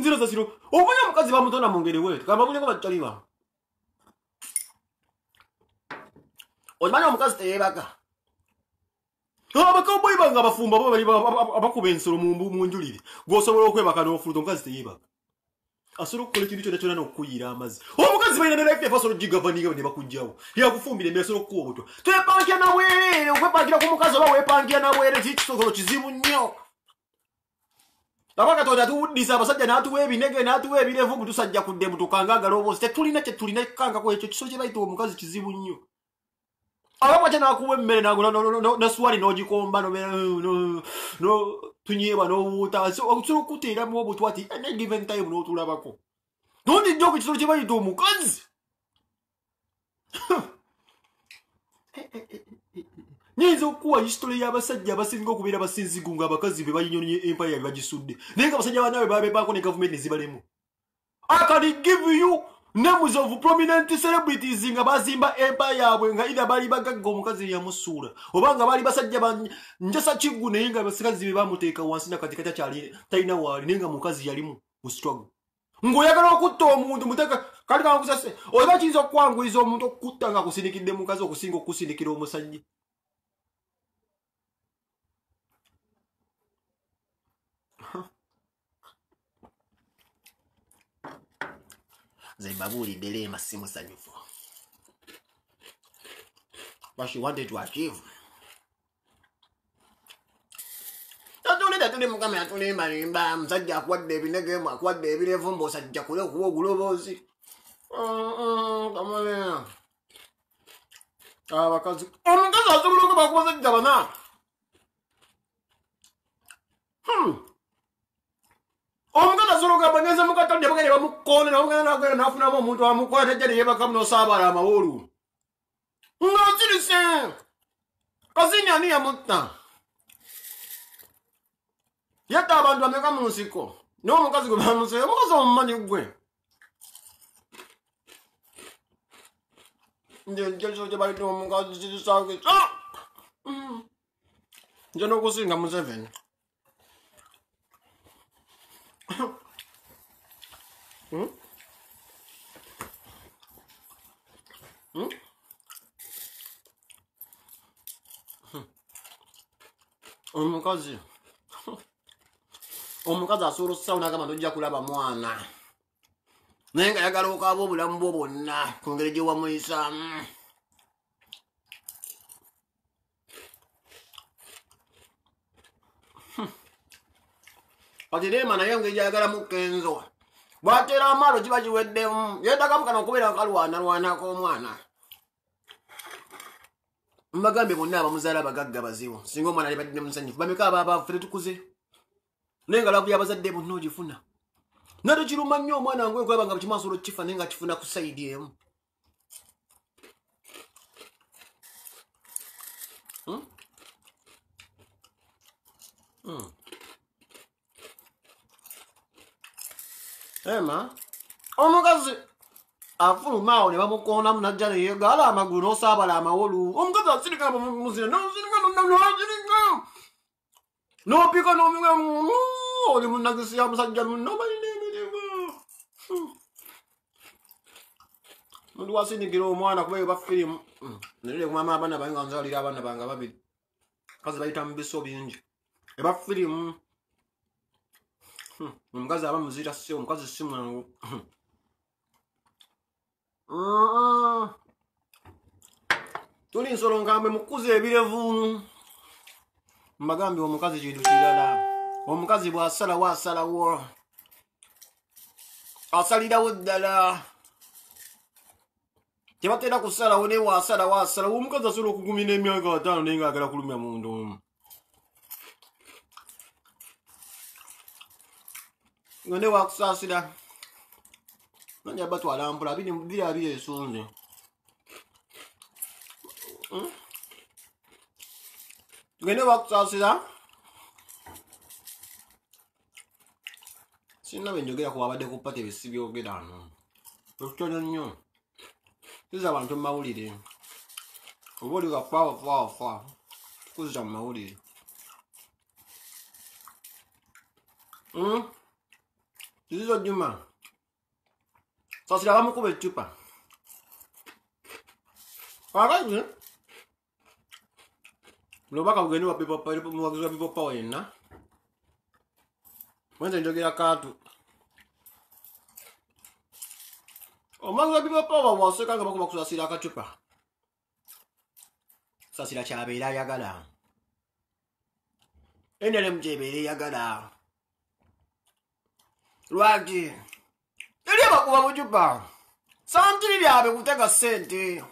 nziro zasiro omanya omukazi bamutonda mu ngeri wetu kamabuleko bacaliba okimanyi omukazi teyebaga. Abakaboyi bange abafumba bo abakuba ensolo mu njulire. Gwosobola okwebaka n'ofuluta omukazi teyebaga. Asobola okukola ekintu kyona kyona n'okukuyira amazzi. Omukazi balina nelekefa asobola ogigavaninga ne bakugjawo yakufumbira emmere asobola okukuwa obutwa. Twepankira nabwerere okwepankira ku mukazi oba wepankira nabwerere kikisokolo kizibu nnyo aba katonda tuwuddisa abasajja n'atuwa ebinege n'atuwa ebirevu butusajja kudde mutukanga agaloboozi tetulina kyetulina kukangako ekyo kisolo kye bayita omukazi kizibu nnyo. Abakwaca nakuwa emmere nesuwali nogikomba tunyebwa nowuuta osobola okuteeramu obutwa ati any given time notulabako. Nondijja ku kisolo kye bayita omukazi nyinza okukuwa hisitole y'abasajja abasinga okubeera basinzigu nga abakazi be bayinyonye empaya be bagisudde naye nga abasajja banaabwe babebaako ne gavumenti ne zibalemu. I can give you names of prominent celebrities nga bazimba empire yaabwe nga ida baali bagagga omukazi yamusuula oba nga baali basajja ba njasa kiggu naye nga abasikazi be bamuteeka wansi nakati kati akyali talina waali naye nga mukazi yalimu mu struggle. Ng'oyagala okutta omuntu muteeka kali kakusase oba kiyinza okukwanguyiza omuntu okukutta nga akusindikidde mukazi okusinga okukusindikira omusajja nze mbabuulidde leema si musanyufu. But she wanted to achieve. Tatulida tuli mukama yatulimbalimba musajja akuwadde ebinege mu akuwadde ebirevu mbaosajja kule okuba oguloboozi kamalea abakazi omukazi asobola okuba ku basajja bana Omukazi asobola okugamba ngenze mukatadde bagende bamukoonera omugenda nagenda nafunamu omuntu amukwata ejja neyebakamu nosaabaala amawolu. Ng'osirise kazini ani yamutta? Yatta abantu ameka mu nsiko naye omukazi gwe bamusee omukazi omumanyi gwe. Nje njeso gye balita omukazi kisakisa nje n'okusinga museveni Hmm? Hmm? omukazi omukazi asobola okusawo nagamba tojja kulaba mwana naye nga yagala okaaba obulamu bwo bwonna ku ngeri gye wamuyisaamu kati leema naye ngeri gyayagalamu kenzo bwatera amaalo kiba kiweddemu yeetagamu kano okubeera kalwanalwanako omwana. Mbagambye bonna abamuzaala abagagga bazibu singa omwana alibadde musanyufu bameka abaabaafu tetukuze naye nga lavu yabazadde bonna ogifuna? Nate kiruma nnyo omwana wange okulaba nga bukimasobola okukifa naye nga kifuna ku sayidi emu. Hmm? Hmm. Ema omukazi afuluma awo ne bamukoonamu najja neyegaala amagulu n'osaabala amawolu. Omukazi asirika muzina nosirika nosirika n'opika n'omika oli munagisi ya musajja munobalina emirimu muntu wasindikira omwana kuba eba firimu. Nalire kumama abaana bange nga nzalira abaana bange babiri kazi bayita mu biso bingi. Eba firimu. Hmm, omukazi aba muzira si omukazi si mwangu. Mm. tuli nsolo nkambe mukuza ebirevunu mbagambye omukazi kintu kirala. Omukazi bw'asalawo asalawo asalirawo ddala. Tebatera kusalawo naye wasalawo asalawo omukazi asobola okugumira emyaka ataano naye ngaagala kulumya muntu nga ne wakusaasira nanja batwala mpula biri biri abiri esunze ngene wakusaasira sinna benjogera kuwabadde ku pate bisi byogera ano. Ekitono nnyo. Tuza abantu mu mawulire. Oba oli wafaawafawafa tukuzita mu mawulire zizo juma sasira bamukuba ecupa kakati lobaka bugende muwagizi wa people power yenna wenze njogera katu omuwagizi wa people power waseka nga bakuba kusasira akacupa sasira kyabeera ayagala enelemu kyebeera eyagala lwaki? Teri abakuba bucupa santiri lyabe kutega sente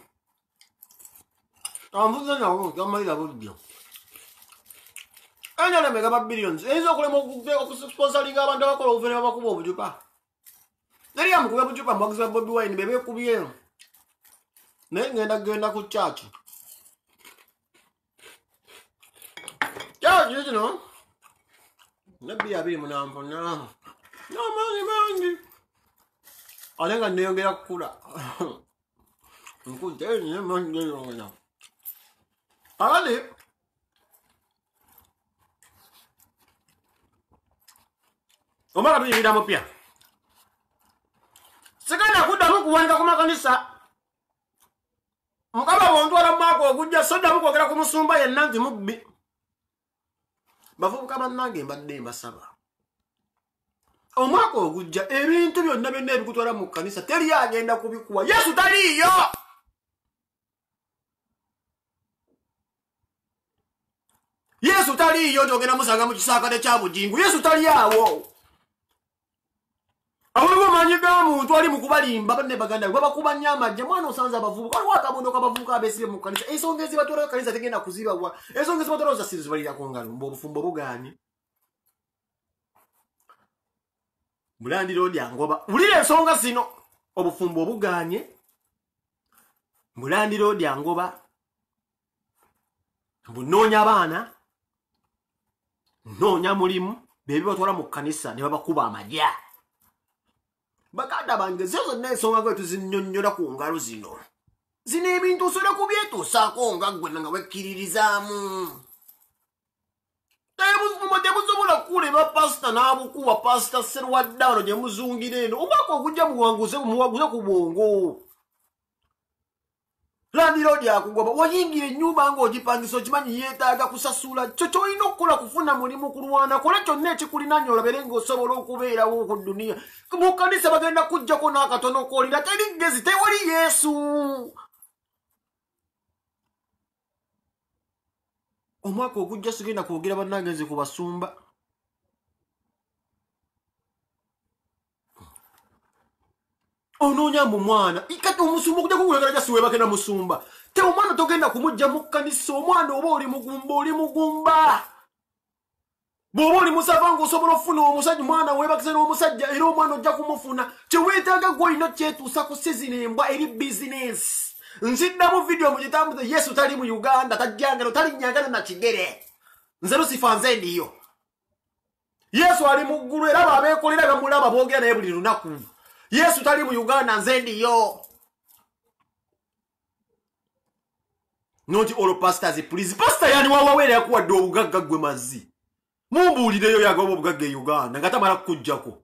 anvuze nawo gamalira budyo enyalemeka ba billions. Eyinza okulema okusponsalinga abantu abakola obuvere babakuba obucupa teri amukuba bucupa muwagizi wa bobi wine bebekubye naye ngenda kugenda ku church. Church kino nebbi abiri munampona n'amaanyi mangi ate nga neyongera kukula nkutenyemangeyongera kakati omaka tuyingira mupya sigenda kuddamu kuwanika ku makanisa. Mukaba bwontwala mumwaka ogujja soddamu kwogera ku musumba yenna nti mubbi. Bavubuka bannange mbadde mbasaba omwaka ogujja ebintu byonna byonna ebikutwala mu kanisa teri agenda kubikuwa. Yesu taliiyo! Yesu taliiyo tyogenda musanga mu kisaakate kya bujingu. Yesu tali awo! Awaliwo amanyi ga muntu ali mukubalimba banne baganda be babakuba nnyo amajja mwana osanze abavubuka waliwo akabondo kabavubuka abesibe mu kanisa ensonga ezibatwalayo kanisa tegenda kuzibawa. Ensonga ezibatwalayo zasirizibalira ku ngalo mba obufumbo buganye mulandiroodi angoba wulira ensonga zino. Obufumbo obuganye. Mulandiroodi angoba bunoonya baana noonya mulimu bebibatwala mu kanisa ne babakuba amajja baganda bange zo zonna ensonga gwe tuzinyonnyola ku ngalo zino. Zino ebintu osobola kubyetuusaako nga gwena nga wekkiririzaamu tebusobola kuleba pasita n'abukuba pasita serwaddawano gye muzungira eno. Omwaka ogujja muwanguze muwaguze ku bwongo. Landiroodi akugoba wayingira ennyumba ng'ogipangisa okimanyi yeetaaga kusasula. Kyo kyolina okukola kufuna mulimu kulwana kola kyonna ekikulinanya olabere ng'osobola okubeerawo ku duniya mu kanisa bagenda kujjako n'akatono koolira teri gezi tewali yesu omwaka ogujja sigenda kwogera bannangenzi ku basumba onoonya mu mwana. Kati omusumba okujja kukulagala jasiwebakena musumba. Te omwana togenda kumujja mu kkanisa omwana oba oli mugumba oli mugumba. Bw'oba oli musava ngaosobola okufuna omusajja mwana webakise n'omusajja era omwana ojja kumufuna kyeweetaaga gweolina kyetuusa ku sizina embwa eri bizinesi nziddamu vidiyo mu kitambuze yesu tali mu uganda tajjangano talinyangana nakigere nze lusifa nze ndiyo. Yesu ali mu ggulu era babeekolera bamulaba boogera naye buli lunaku. Yesu tali mu uganda nze ndiyo. Noti olwo pastors please. Pasta yani wawaweera yakuwadde obugagga gwe mazzi. Mumbuulireyo yagaba obugagga e uganda nga tamala kukujjako.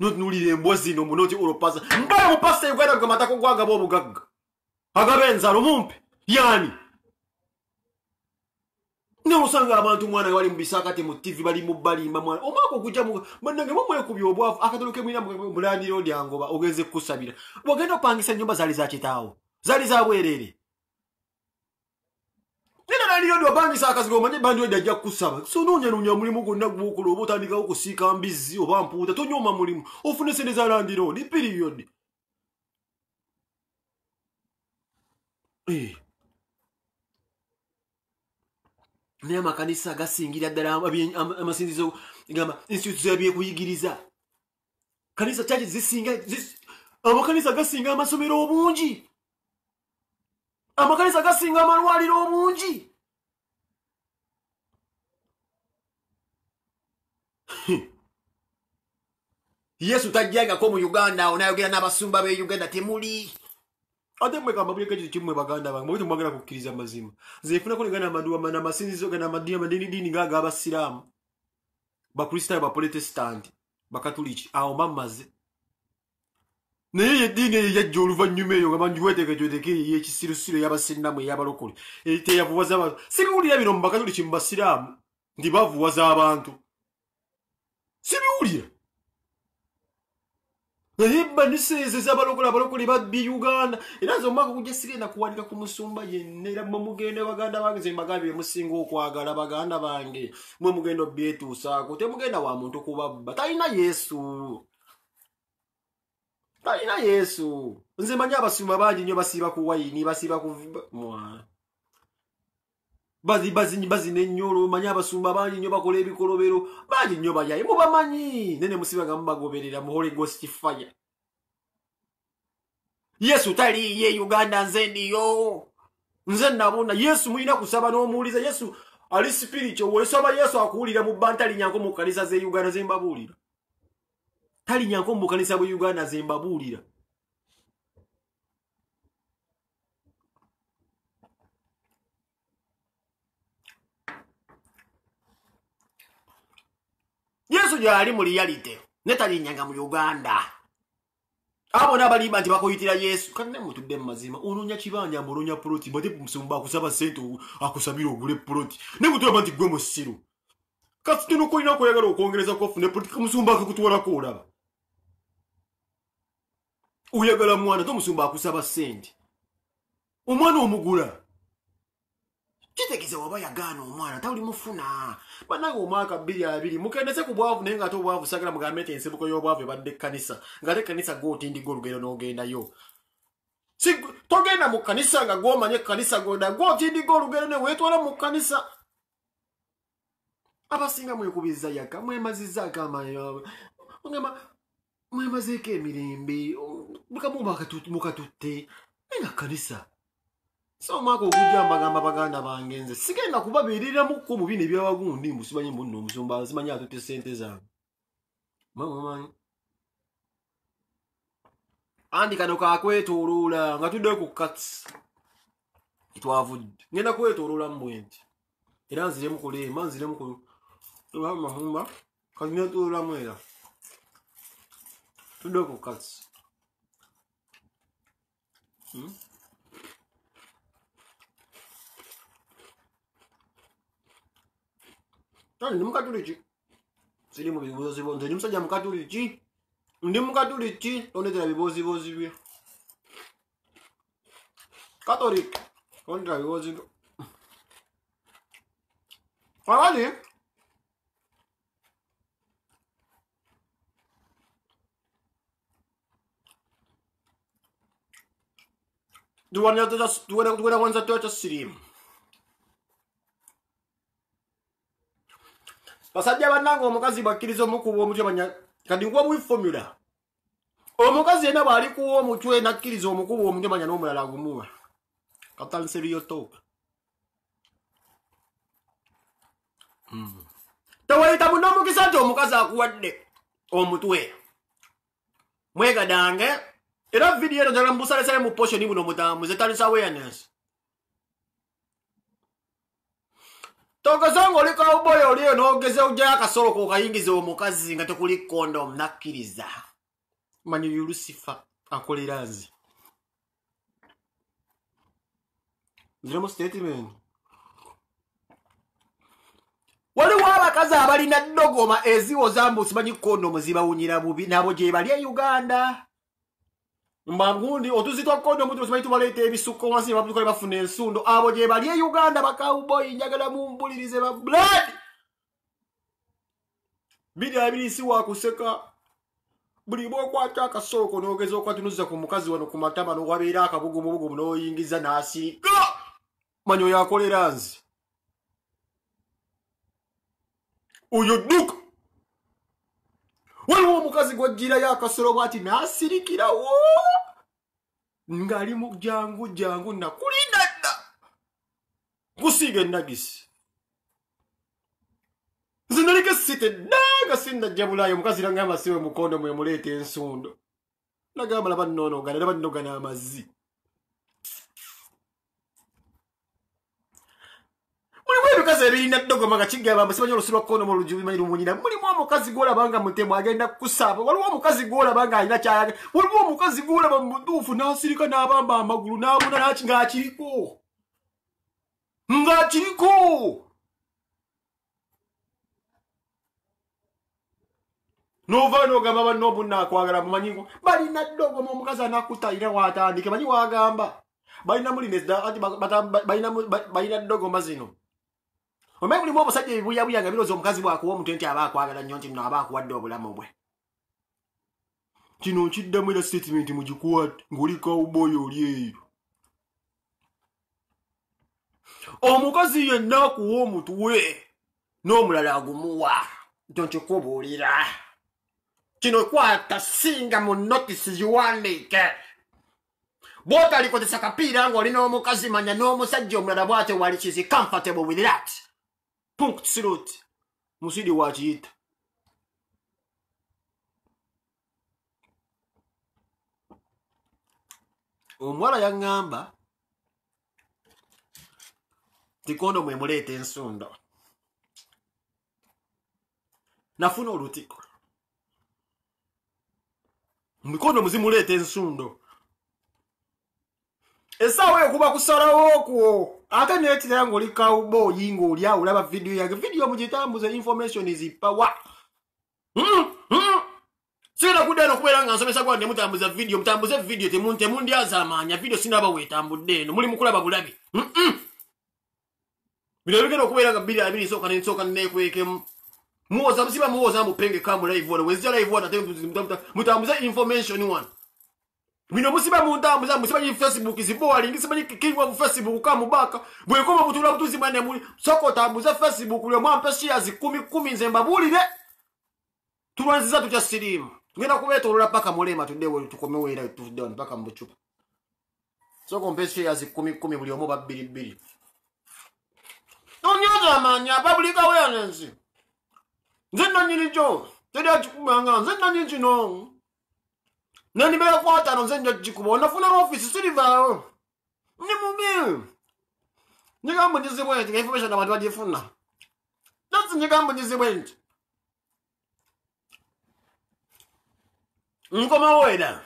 Notunulira embwa zino munoti olwo pasta mbala mu pasta uganda gwe matako gwagaba obugagga agaba enzalo mumpe yani? Neosanga abantu mwana bali mubisakati mu tv bali mubalimba mwana. Omwaka ogujja banange mumwekubya obwavu akatolo kemwina mulandira olyangoba ogenze kukusabira. Wagenda okupangisa enyumba zaali zakitaawo zaali zabwerere nina naliro dyopangisa akazigo omanye bandi wedi ajja kukusaba. Sononyanunya mulimu gwonna gwokola oba otandikawo okusiika mbizzi oba mpuuta tonyoma mulimu. Ofune sente za landirodi piriyodi naye amakanisa gasingira ddala amasinzizo gamba instituto yabyekuyigiriza kanisa kyaki zisinga zis- amakanisa gasinga amasomero obungi. Amakanisa gasinga amalwaliro obungi. Yesu tajjangako mu uganda awo nayogera n'abasumba b'e uganda temuli ate mwe kamba buleka ekyo kimwe baganda bange mwete mwagala kukkiriza mazima nze nfunako ne gana amaduwa na masinzizo gana amadini amadinidiini gaaga abasiraamu bakristaayo baprotestanti bakatuliki awo mamaze naye yeddiini eyo yajja oluvannyuma eyo nga bandiweteeketweteke eyo ey'ekisirusiru ey'abasinnamu ey'abalokole teyavuwaza abantu sibiwulira bino mu bakatuliki mu basiraamu nti bavuwaza abantu sibiwulira naye baniseezeza abalokole abalokole babbi uganda. Era nze omwaka gujja sigenda kuwanika ku musumba yenna era mwe mugenda baganda bange ze mbagambye musinga okwagala baganda bange mwe mugenda obyetuusaako temugenda wa muntu kubabba talina yesu. Talina yesu. Nze manyi abasumba bangi nnyo basiiba ku wayini basiiba ku mwana Bazi- bazi- bazina ennyolo manyi abasumba bangi nnyo bakola ebikolobero bangi nnyo bayaye mubamanyi. Nene musiba nga mubagoberera mu holy ghost fire. Yesu taliiye uganda nze ndiyo. Nze nabona yesu mulina kusaba n'omuwuliza yesu ali spiritual wesaba yesu akuwulira mu bba ntalinyanko mu kanisa ze uganda ze mbabuulira? Talinyanko mu kanisa bwe uganda ze yesu gyali mu realite netalinyanga mu uganda. Abona abalimba nti bakuyitira yesu kati ne mutudde mu mazima. Ononya kibanja munonya puloti bate musumba akusaba sente akusabira ogule puloti. Ne mutulaba nti gwe musiru kasi tino kolina kweyagala okwongereza kwafune puloti kamusumba akakutwalako olaba. Oyagala mwana te omusumba akusaba sente omwana omugula kitegeeza waba yagaana omwana tawuli mufuna. Banange omwaka bbiri abiri mukendese ku bwavu naye ngaate obwavu sagala mugambe nti ensibuko y'obwavu ebadde ekkanisa ngaate ekkanisa gootindiga olugendo n'ogendayo. Si togenda mu kkanisa nga gwomanye ekkanisa goda gootindiga olugendo ne weetwala mu kkanisa. Abasinga mwekubiriza yaka mwemazizaako amayo ogamba mwemazeeko emirembe mukatutte nga kkanisa so omwaka ogujja mbagamba baganda bange nze sigenda kubabeereramuko mu bino ebyawagundi musimanyi munno omusumba simanyi atutte sente zange mamamanyi andi kano kakwetoloola nga tuddeyo ku kats twavudde. Ngenda kwetoloolamu bwenti era nziremu kuleema nziremu mahumba kazinetoloolamu era. Tuddeyo ku kats Hmm? Kale ndi mukatuliki siri mu bibuuzibuuzi nze ndi musajja mukatuliki ndi mukatuliki tondetera bibuuzibuuzi bye katolik tondetera bibuuzi bye abali tuwera kwanza toya kya basajja bannanga omukazi bwakkiriza omukuba omutwe banya kati nkuba bwifomula omukazi yenna bw'ali kuwa omutwe nakkiriza omukuba omutwe banya n'omulala agumuwa. Katandise lyotoka tewayita munamukisa nti omukazi akuwadde omutwe. Mwegadange era vidiyo eno njagala mubusalesale mu poshoni buno mutambuze talisa awareness togeza nga oli kawuboyo oliyo n'ogeza ogjayo akasolo kokayingiza omukazi nga tekuli kondom nakkiriza manyi yulusifa akolera nze. Nziremu statement. Waliwo abakazi abalina dogoma eziwoza mbu simanyi kondomu zibawunyira bubi nabo gye bali e uganda mbangundi otuzi twa kondomu tusimanyi tubaleeta ebisukko wansi batukole bafuna ensundo. Abo gye bali e uganda bakawuboyi njagala mumpulirize ba blood! Biri abiri si wakuseka buli bwokwata akasooko n'ogeza okwatunuza ku mukazi wano ku matama nowabeera akabugumubugumu n'oyingiza n'asirika manyi oyo akolera nze. Oyo dduka waliwo omukazi gwajjirayo akasolo bwati n'asirikirawo ng'ali mu jangu jangu nakulinda dda kusiiga enagisi nze naliko esite ddanga sindajja bulaayo omukazi nagamba siwe mukondo mwemuleeta ensundo. Nagamba laba nnonogana laba nnogana amazzi mulimu ebikazi ebirina ddogoma nga kigamba simanyi olusi lwa kono mulujubimanyi lumunyira mulimu omukazi gwolaba nga mutemu agenda kukusaaba. Waliwo omukazi gwolaba nga alina kyayaga waliwo omukazi gwolaba mutuufu n'asirika n'abamba amagulu n'abuna ng'akiriko. Ng'akiriko. Nova nogamba banna obunna akwagala mumanyi balina ddogoma omukazi anakutayira watandike. Manyi wagamba. Balina mulinabalina ddogoma zino omanyi mulimu omusajja ebibuyabuya nga biroza omukazi bwakuwa omutwe nti aba akwagala nnyo nti no aba akuwadde obulamu bwe. Kino nkiddamu era statement mugikuwadde ng'oli kawuboyo oli eyo omukazi yenna akuwa omutwe n'omulala agumuwa. Nto nkikubuulira. Kino kwata singa mu notisi ziwandiike. Bwotalikozesa kapiira ng'olina omukazi manya n'omusajja omulala bwate wali kizi comfortable with that punct sirut musidi wakiyita omuwala yaŋŋamba tikondo mwemuleeta ensundo nafuna olutiko mumikondo muzimuleeta ensundo esaawa ekuba kusalawo okwo ate neetera ngaoli kawuboyi ngaoli awo olaba vidiyo yange. Vidiyo mugitambuza information zipawa sira kudde eno okubeera nga nsomesa gwa nemutambuza vidiyo mutambuze vidiyo temundyaza amaanya vidiyo sinaba wetambudde eno muli mukulaba bulabi. Bino ebigenda okubeera nga biri abiri nsooka nensooka nekwekemu muwoza musiba muwoza mupenge kamu live wano wezija live wano ate mutambuze information one bino musiba muntambuza musimanyi facebook zibowalingi simanyi kikingwa ku facebook kamubaka bwekoma butula butuzi mwane muli soko otambuze facebook lyomwampe shares kumi kumi nze mbabuulire tulwanziza tutya sirimu tugenda kubeetolola paka mulema tuddewo tukomeweera tuvudde wano paka mubucupa soko ompe shares kumi kumi buli omu babbiri bbiri onyoza amaanyi apabulika awareness nze nanyini kyo teri akikubanga nze nanyi kino nandibera kwatano nze nja kikuba onafuna ofisi sirivaawo ni mubi nyigambo njizibwe nti nga information abantu bagifuna. Nasi nyigambo njizibwe nti. Nkomawo era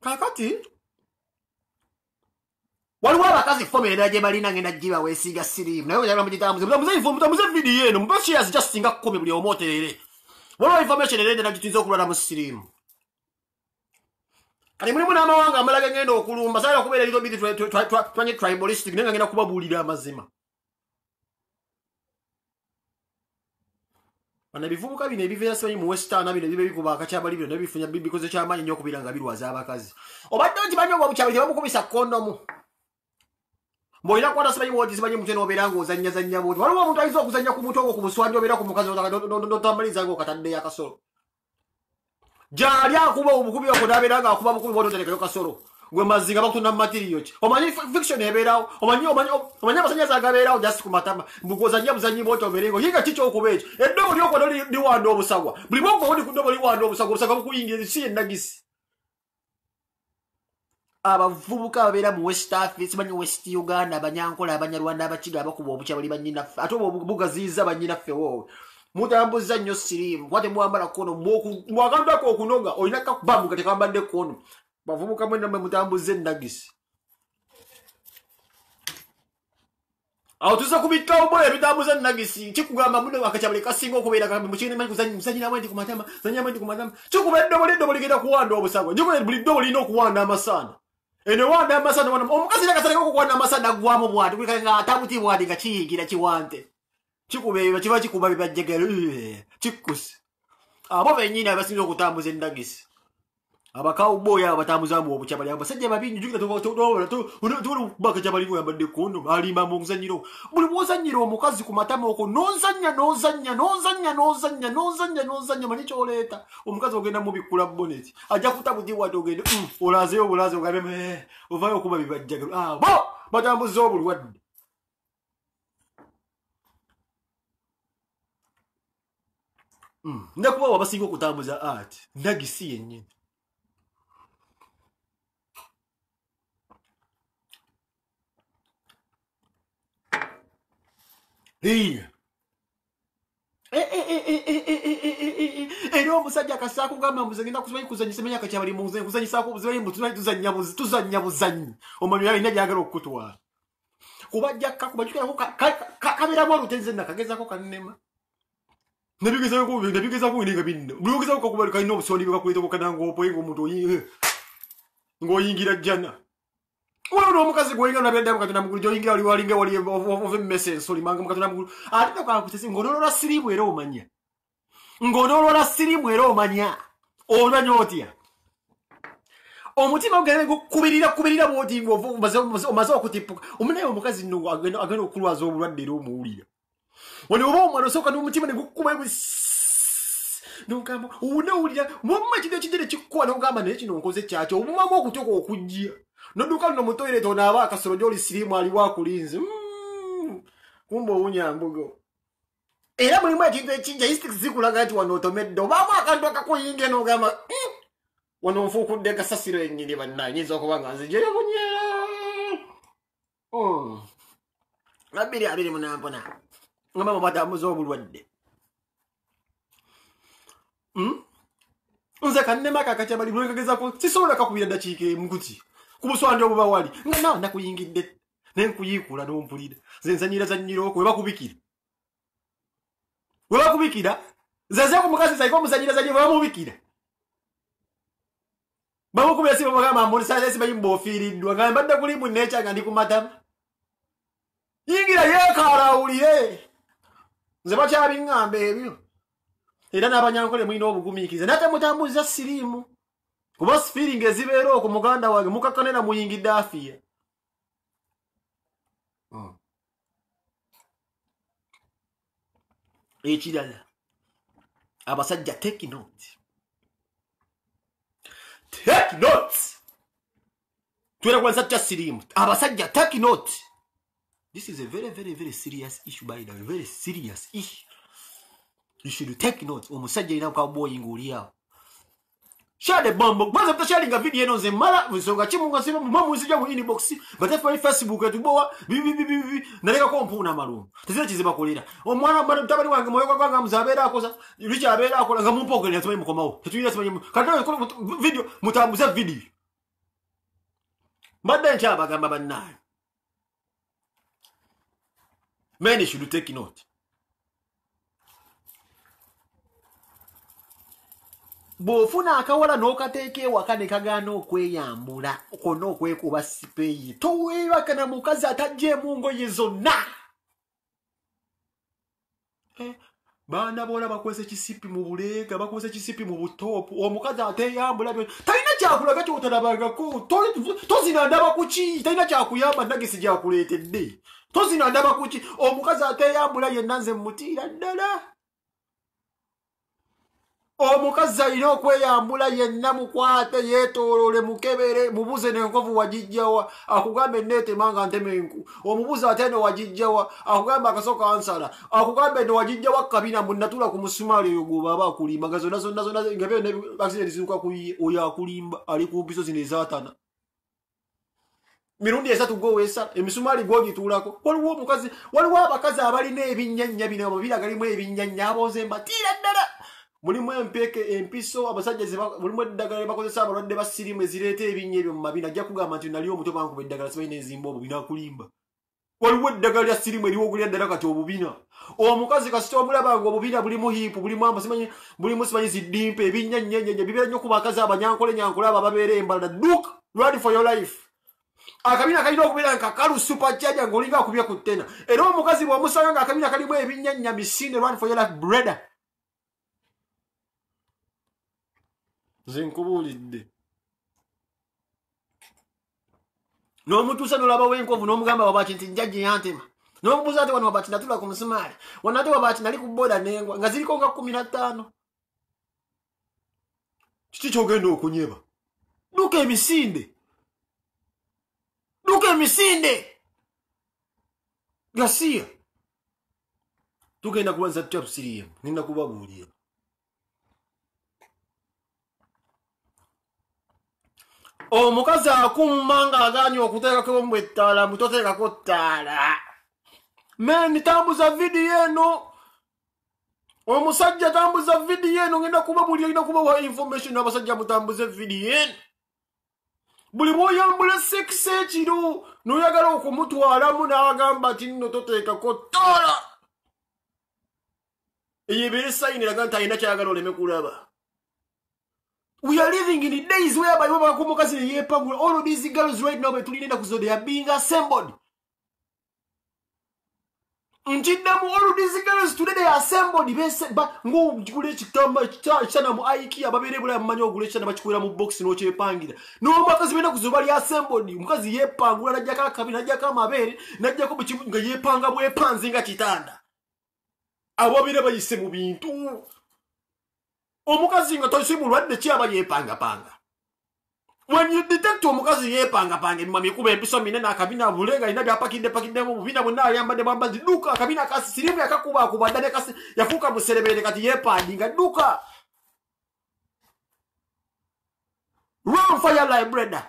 kakati waliwo abakazi fomera gye balina ngenda giba weesiiga sirimu naye oyagala mugitambuze mutambuze vidiyo eno mubashiyazi just singa kkumi buli omu oterere waliwo information erende nagituinza okulwala mu sirimu kati mulimu n'amawanga amalala gengenda okulumba saala okubeera erito biti twanye tribalistic naye nga ngenda kubabuulira amazima. Bana bivubuka bino ebiveera simanyi mu western bino ebiba bikuba akakyabali bino nebifunya bikoze kyamaanyi nnyo okubira nga birwaza abakazi. Obadde okimanyi obwa bukyabali tebamukubisa kondomu bwolina kukwata simanyi bwoti simanyi mutwe nobeera ngaozanyazanya bwoti. Waliwo omuntu ayinza okuzanya ku mutwe ogwo ku buswandi obeera ku mukazi notamaliza nga okataddeyo akasolo gyali akuba obukubi okwo nabeera nga akuba bukubi bwototerekayo kasolo. Gwe mazinga bakutunda mu matiriyo ki? Omanyi fiction ebeerawo? Omanyi amasanyazi agabeerawo just ku matama? Mbugozanya buzanyi bwoti obeerengo yinga ki kyokuba ekyo eddobo lyokwo liwanda obusagwa buli bwogwo buli ku ddobo liwanda obusagwa obusagwa bukuyingira si ennagisi abavubuka ababeera mu west simanyi west uganda abanyankola abanyarwanda abakiga abakuba obukya bali banyinaffe ate obwo bugaziyiza banyinaffe woowe mutambuza nnyo sirimu kuba temuwambala kono mwakantu ako okunoga olina kakubamu nga tekambadde kono bavubuka mwenamwe mutambuza enagisi awo tuza kubikka oboya tutambuza enagisi kikugamba muno akakyabale kasinga okubeera kambe mukizanyiramu ndi kumatama zanyiramu ndi kumatama kikuba eddobo liddobo ligenda kuwanda obusagwa jikuba buli ddobo lirina okuwanda amasaana eno wanda amasaana omukazi nakasaleka okuwanda amasaana agwamu bwati nga atabuti bwati nga kiyigira kiwante. Kikuba kiba kikuba bibajjagala kikkusi. Abo benyini abasinza okutambuza endagisi abakawuboya abatambuzamu obukya bali abasajja babingi jukirabakajabali yambadde kondo alimba muzanyiro buli bwozanyira omukazi ku matama okwo nozanya nozanya nozanya nozanya nozanya nozanya manyi kyoleeta omukazi ogenda mubikkula boneti ajja kutabudibwati ogende olazeyo obulaze ogambe ovayo okuba bibajjagalo abo batambuza obulwadde ndakuba wabasinga okutambuza ati nagisi yennyini era omusajja akasa kugamba muzagenda kusimanyi kuzanyisa manyi akakyabali muze kuzanyisako tuzanya buzanyi. Omanyi alina gyagala okukutwala kubajjaka kubajukirako kaberamu olutenze nakagezako kanema nabigezako nga binna buli ogezako kakuba kalina obusondi bwekakuletako kanangaopoenga omuntu ng'oyingira jjana waliwo omukazi gweyinga nabyaddamu katonda mugulu gyoyingira wali walinga wali ova emmese ensolimanga mukatonda mugulu ate kakutesi ng'onolola sirimu era omanya. Ng'onolola sirimu era omanya. Omanya otya omutima gugenda gukubirira kubirira bwoti omaze okutippuka. Omunaye omukazi nno agenda okulwaza obulwadde era omuwulira. Wani oba omwana osooka n'omutima negukuba nogamba owunawulira mwamuma kintu ekigere kikkuba nogamba naye kino nkoze kyakyo obumamu okutuka okujja nodduka luno mutoireta onaaba akasolo gyoli sirimu aliwo akulinze kumba owunyambugo era mulimu ekintu ekijja istik zikulaga nti wano otomedde obaamu akantu akakuyinge nogamba wano nfuukudde kasasiro enyini banna nyinza okuba nga nzijeyo bunyera abiri abiri munampona ngamba mubatambuza obulwadde. Nze kannemaka akakyabali lwekagezako sisobola kakubira dakiika emukuti ku buswandi obuba wali. Nga nawe nakuyingidde. Nenkuyiikula nompulira. Nze nsanyira zanyira okwo webakubikira webakubikira nzeze ku mukazi saika omusanyira zanyira webamubikira bamukubira siba bagamba mbulisaze simanyi mbofiiriddwa nga mbadde kuli muneca nga ndi ku matama yingira yeekaala awulire. Nze bakyabiŋŋamba ebyo. Era n'abanyankole mulina obugumiikiriza. Nate mutambuza siriimu kuba sifiiring ezibeera okwo muganda wange mukakkanera muyingidde afiya ekirala abasajja take note. Take note! Twera kulanisa tutya siriimu. Abasajja take note. This is a very very very serious issue by the way. Very serious issue. You should take note. Omusajja erina kaboyinga oliawo shade bombo kwanza mtasharinga video eno nze mala nsonga kimu nga sima mwa muzija mu inbox batefa facebook etubowa bibi bibi bibi naleka ko mpuna malungu tezira kiziba kolera omwana mwana mtabali wange moyo kwanga muzabera akoza licha abera akola nga mumpogele tumaye mukomawo tetuyira tumaye kadala ko video mutambuza video. Mbadde ncha bagamba bannayo men should take note bw'ofuna akawala n'okateeka ewaka ne kagaana okweyambula konna okwekuba sipeeyi toweebaka na mukazi atajjeemu ngoye zonna. Baana boola bakozesa ekisipi mu buleega bakozesa ekisipi mu butoopu omukazi ateyambula byo talina kyakulaga kyotalabagako To- tozina ndaba kuki talina kyakuyamba nagisi gyakuleetedde. Tozina ndaba kuki omukazi ateyambula yenna nze mutiira ddala omukazi alina okweyambula yenna mukwate yeetoolole mukebere mubuze nenkovu wagijjawa akugambe neetema nga ntema enku omubuze ate no wagijjawa akugambe akasooka ansala akugambe no wagijjawa kabina munatula ku musumaali oyo gwoba aba akulimba nga zonna zonna zonna nga byonna accident ziruka ku ye oyo akulimba ali ku mpiso zino ezaatana. Mirundi esatu gwoweesa emisumaali gwogituulako waliwo omukazi waliwo abakazi abalina ebinnyanya bino mubira galimu ebinnyanya abooze mbatiira ddala mulimu empeke empiso abasajja mulimu eddagala lyebakozesa abalwadde ba sirimu ezireeta ebinya ebyo mu mabina ajja kugamba nti nali omuto bankuba eddagala sibalina enzimba obubina akulimba waliwo eddagala lya sirimu eriwo ogulya ddala kati obubina. Omukazi kasita omulaba nga obubina bulimu hiipu bulimu amasimanyi bulimu simanyi ziddimpa ebinnyanyanyanya bibeera nnyo ku bakazi abanyankole nyankole abo ababeera embala duk run for your life. Akabina kalina okubeera nga kakalu supercharger ng'olinga akubye ku ttena. Era omukazi bw'omusanga nga akabina kalimu ebinnyanya misinde run for your life breda nze nkubuulidde n'omutuusa nolabawo enkovu n'omugamba wabaki nti njajje yantema. N'omubuuza ate wano wabaki natula ku musumaali wano ate wabaki nali ku booda nengwa nga ziriko nga kumi na ttaano kiki kyogenda okunyeba duka emisinde duka emisinde gasiya tugenda kulwanisa tutya tusiriyemu ngenda kubabuulira omukazi akumma ng'agaanye okuteekako mu ettaala mutoteekako ttaala. Meni tambuza vidiyo eno. Omusajja tambuza vidiyo eno. Ngenda kuba buli olina kubawa information abasajja mutambuze vidiyo eno. Buli bwoyambula sekisi ekiro n'oyagala okumutwalamu n'agamba ti nno toteekako ttaala. Eyo ebeere sayini eraga nti alina kyayagala oleme kulaba we are living in the days whereby we bakuma omukazi neyepangula all of these girls right now betulina ennaku zo they are being assembled. Nkiddemu all of these girls today they are assembled. Bese- ba- ng'ogula ekitamba ekita- ekitanda mu ikea babeere bula mumanyi ogula ekitanda bakikwera mu box n'okyepangira n'omubakazi benaku zo bali assembled. Omukazi yepangula najjako akabi najjako amabeere najjako buli kimu nga yepanga bwepanzi nga kitanda abo babeera bayise mu bintu omukazi nga tosi mulwadde ki aba yepangapanga. When you detect omukazi yepangapanga emima mikuba empiso minene akabina bulenga alina byapakidde pakiddemu bubina bwonna ayambadde bwambazi duka akabina kasi sirimu yakakubakuba ddane kasi yafuuka muserebere kati yepandinga duka run your life brother.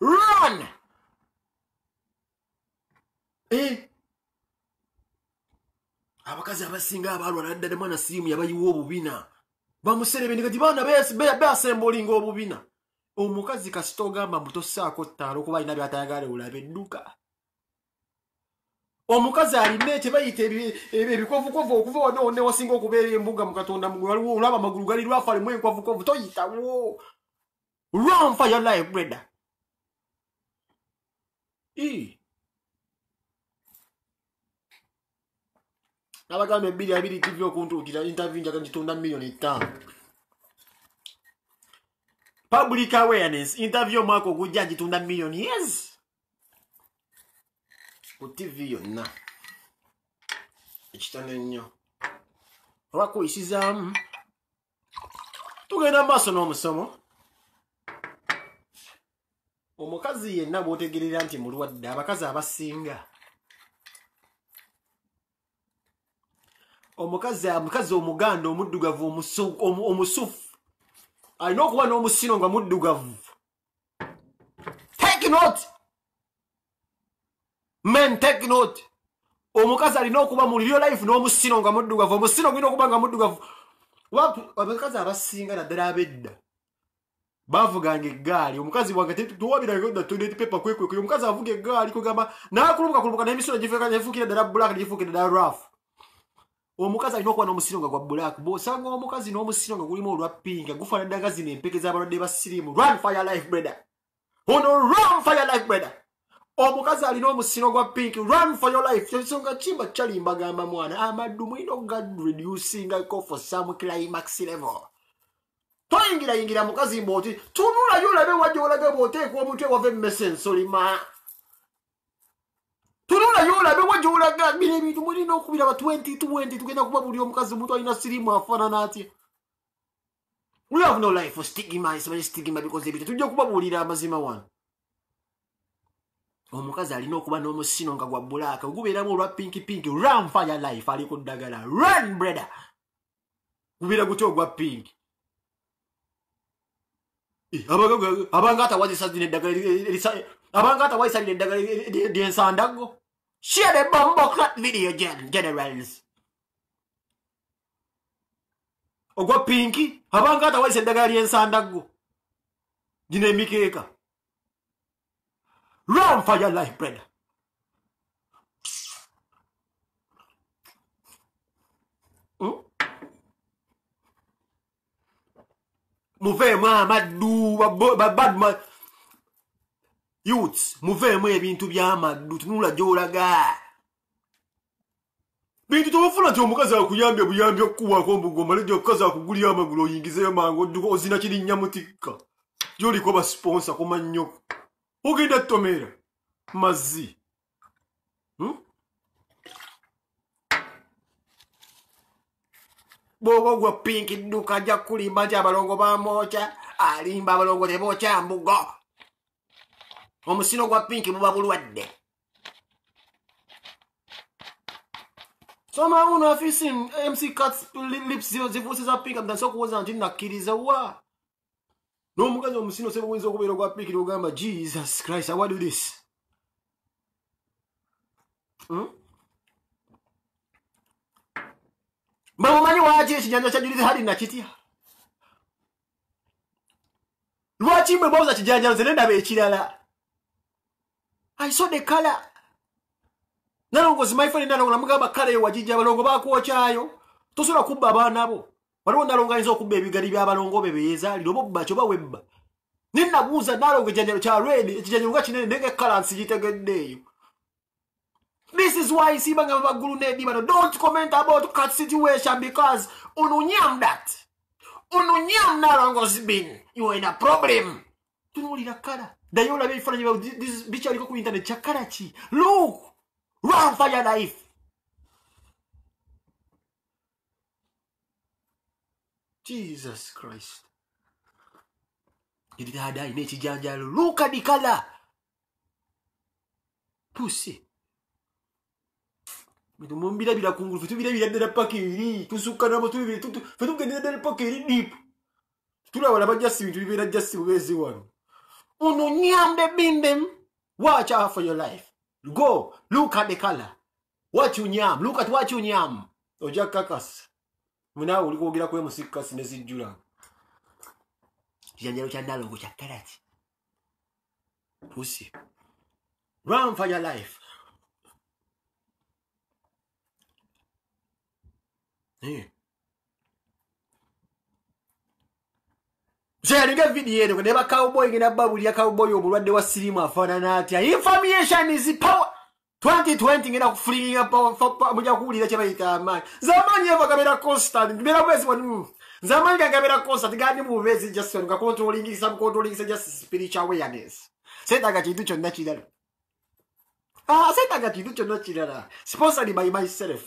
Run. Eh abakazi abasinga abalwala ddala mwana sirimu yabayiwa obubina. Bamuserebeni kati baana beasembolinga obubina. Omukazi kasita ogamba mutosaako ttaala okuba alina byatayagala olaba edduka. Omukazi alina ekye bayita ebi- ebi- ebikovukovu okuva wano wonna wasinga okubeera embuga mu katonda waliwo olaba amagulu gali lwafu alimu enkovukovu toyitawo run for abagamba ebbiri abiri tv okuntuukira interview njaga ngitunda miliyoni ttaano. Public awareness interview omwaka ogujja ngitunda miliyoni yes ku tv yonna. Ekitone nnyo oba kuyisizaamu tugenda mu maaso n'omusomo. Omukazi yenna bw'otegerera nti mulwadde abakazi abasinga omukazi omukazi omuganda omuddugavu omusu- omu- omusufu. Alina okuba n'omusino nga muddugavu. Take note. Men take note. Omukazi alina okuba mu real life n'omusino nga muddugavu. Omusino gulina okuba nga muddugavu. Abakazi abasinga naddala ab'edda. Bavuganga eggaali. Omukazi bwange tuwabiraga toilet paper kwekwekwe omukazi avuga eggaali kugamba nakulumuka kulumuka n'emisino gifuukira ddala black gifuukira ddala rough omukazi alina okuba n'omusiro nga gwa black bw'osanga omukazi n'omusiro nga gulimu olwa pinka gufaanana nga zino empeke z'abalwadde ba sirimu run fire life brother. Ono run fire life brother. Omukazi alina omusino gwa pink run for your life. Kyensonga kimba kyalimba gamba mwana amaddu mwina ogareducingako for some climax level. Toyingirayingira mukazi mbaoti tunulayo olabe wajja olaga bwoteeka omutwe wava emmese ensolima tunulayo olabe wajja olaga bino ebintu mulina okubiraba 2020 tugenda kuba buli omukazi mutu alina sirimu afaanana atya? We have no life stigma isimanyi stigma because ebintu tujja kubabuulira amazima wano. Omukazi alina okuba n'omusino nga gwa bulaaka gubeeramu olwa pinki pinki run fire life ali ku ddagala. Run breda gubeera gutya ogwa pinki Eh, abanga- abanga atawazisalira eddagala erisa- abanga atawazisalira eddagala lyensandago share the bombo clat video gen generals. Ogwa pinki abanga atawazisa eddagala lyensandago gino emikeeka run for your life brother. Hmm? muveemu amaddu babo- babadma youths muveemu ebintu byamaddu tunula gyolaga. Bintu tobafuna nti omukazi akuyambye buyambi okukuwaako mbuga omale gye omukazi akugulira amagulu oyingizeyo mangu odduka ozina kirinnya mutikka. Gyoliko basponsa kumannyo ogenda tomera mazzi. Hmm? bwoba ogwa pinki dduka ajja kulimba nti abalongo bamwokya alimba abalongo tebookya mbugo omusino gwa pinki buba bulwadde. Somehow uno afisi mc cuts li- lips zio zivusi za pinki amutandisa okuwoza nti nakkiriza wa? N'omukazi omusino sebe buyinza okubeera ogwa pinki nogamba jesus christ do this? Hmm? bamumanyi waki ekijanja kya judith hali nakitya? Lwaki mwe bawuza kijanjalo nze nendaba ekirala i saw the color nalongozi maifani nalongo namugamba kala yo wajijja abalongo bakwokyayo tosobola kubba abaana bo waliwo nalongo ayinza okubba ebigari by'abalongo be beyezaalira oba obba kyoba webba nenabuuza nalongo ekijanjalo kya redi ekijanjalo nga kinene nenge kalansi gitegeddeeyo This is why Sibanga Bagulu Nedi Bano don't comment about cat situation because ununyam that. Ununyam narangos bin. You are in a problem. Tunulira kala. Dayola be fana jiba this bitch aliko ku internet chakara chi. Look. Run for your life. Jesus Christ. Did that die nechi janjalo. Look at the color. Pussy. tumumbirabira kungulu fetubirabira ddala paka eri tusukka nabo fe tugendera ddala paka eri dipu tulabala bajasi bintu bibeera jasi bubeezi wano ono nyamde bindem watch out for your life. Go look at the color. What you nyam look at what you nyam. Ojja kakasa munaawe oli kwogera kwe musikasi ne zijjula kijanjalo kya nalongo kya kalaki pusi run for your life. Eh. Kyalinga vidiyo eno ne bakawboyi ngena babulya kawboyi omulwadde wa sirimu afaanana atya. Information is power. 2020 ngenda kufulinga muja kuwulira kye bayita amaanyi. Nze amaanyi eva gabeera constant mbeera bwezi wanu nze amaanyi gagabeera constant gandi mu bubeezi just nga controllingisa mucontrollingisa just spiritual awareness. Seetaaga kintu kyonna kirala. Ah, seetaaga kintu kyonna kirala. Sponsored by myself.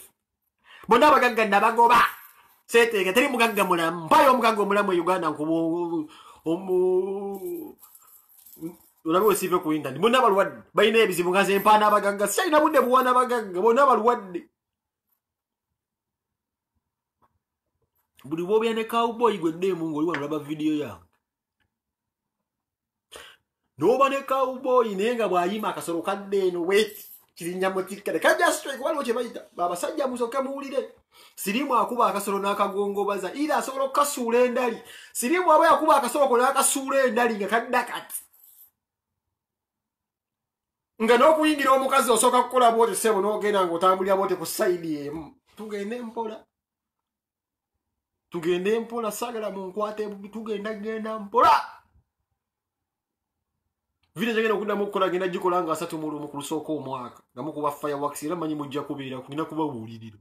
Bonna abagagga nabagoba seeteeka teri mugagga mulamu. Mpayo omugagga omulamu e uganda nkuba olabe wesiive ku internet. Bonna balwadde. Balina ebizibu nga nze mpaana abagagga. Sikyalina budde buwana abagagga. Bonna balwadde. Buli bwobya ne cowboy gweddeemu ngaoli wano olaba vidiyo yange. Noba ne cowboy naye nga bw'ayima akasolo kadde eno weti kirinnya mutikkale kajja strike waliwo kye bayita? Abasajja musoke muwulire sirimu akuba akasolo n'akagongobaza ira asobola okukasuula endali. Sirimu aba yakuba akasolo ko n'akasuula endali nga kadda kati. Nga n'okuyingira omukazi osooka kukola bwoti sebo n'ogenda ng'otambulira bwoti ku sayidi emu. Tugende mpola. Tugende mpola saagala munkwate bubi tugenda genda mpola. Video gyagenda okuddamu okukola genda gikola nga asatu mu lumu ku lusooka omwaka. Nga mukuba fireworks era manyi mujja kubeera kugenda kubabuulirira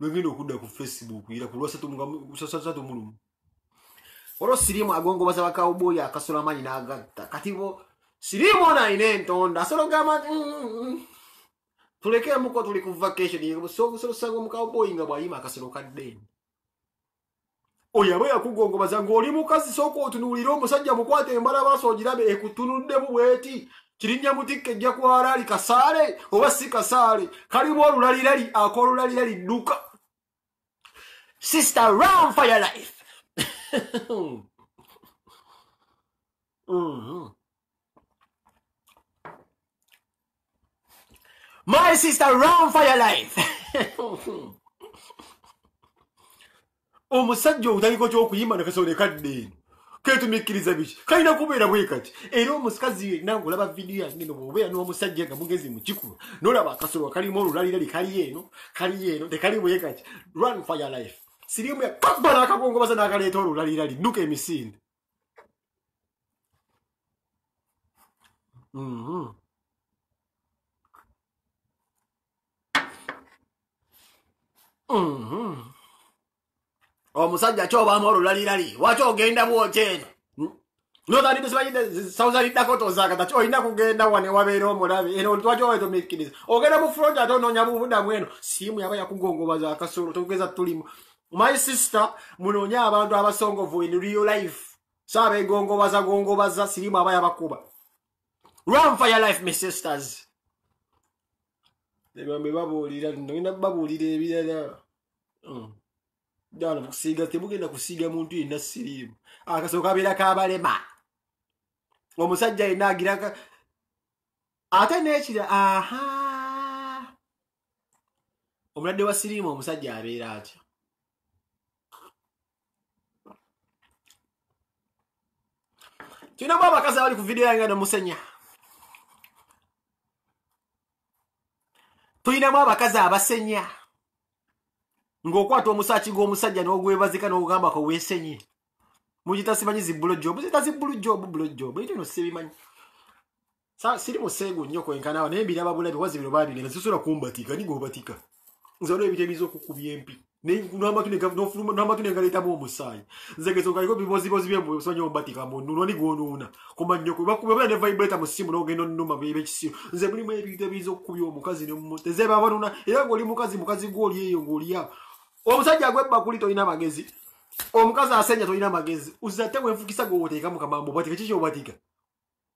lwegenda okudda ku facebook era ku lwasatu mu lumu. Olwo sirimu agongobaza bakawuboyi akasola amaanyi n'agatta. Kati bo sirimu ono alina entonda asobola ogamba tulekeemuko tuli ku vacation. Sobusolosanga omukawuboyi nga bw'ayima akasolo kaddeeni oyo aba yakugongobaza ng'oli mukazi sooka otunuulire omusajja mukwata embala maaso ogirabe ekutunuddemu bweti kirinnya mutikka ejja kwala ali kasaale oba si kasaale kalimu olulalirali ak'olulalirali dduka sister run for your life. Mhm. My sister, run for your life. omusajja obutaliko kyokuyimba nakasobole kadde eno ketumikkiriza biki kalina kubeera bwe kati era omukazi yenna ngaolaba vidiyo yange no bwobeera n'omusajja nga mugezi mu kikulu nolaba akasolo kalimu olulalirali kali eno kali eno tekali bwe kati run for your life sirimu yakabba n'akagongobaza n'akaleeta olulalirali dduka emisinde. Mhm. Mhm. omusajja kyobaamu olulalirali waki ogenda bwoteno notandibesibaidakotozakata olina kugenda wane wabeera omulabe eno twaki owetumikkiriza ogenda mu fulonti ate onoonya bubudamu eno? Siimu yaba yakugongobaza akasolo togeza tulimu my sister munoonya abantu abasongovu in real life. Saabegongobaza gongobaza sirimu aba yabakuba. Run for your life my sisters. Ebambe babuulira nogenda babuulira ebirala. Mm. jana kusiiga temugenda kusiiga muntu yenna siriimu akasolo kabeera kabalema. Omusajja yenna agiraka ate nekira aha. Omulwadde wa siriimu omusajja abeera atya tulinamu abakazi abali ku vidiyo yange nomusenya tulinamu abakazi abasenya. Ng'okwata omusaaki gw'omusajja n'ogwebazika n'ogamba ko weesenye mugita simanyi zibulo jobu zita zibulu jobu bulo jobu ekyo no sibimanyi siri musengu nnyo kwenkanawa naye mbiraba bulabi wazi bino babigenda sisobola kumbatika ni g'obatika nze waliwo ebintu ebiza okukubya empi n'amatu ne ga- n'ofuluma- n'amatu ne galeetamu omusaayi nze gezo ngaliko bibozibozi byemsomanyi ombatika munnuuna ni gwonuuna kumannyo bakuba ne vibrator mu simu n'ogenda onnuma byebekisiyo nze mulimu ebintu ebiza okukubya omukazi nezeba banuna era ng'oli mukazi mukazi gw'oli eyo ng'oliawo omusajja agwebakuli tolina magezi. Omukazi asenya tolina magezi. Uzate wenfukisa gwoteeka mukamambo obatika kiki obatika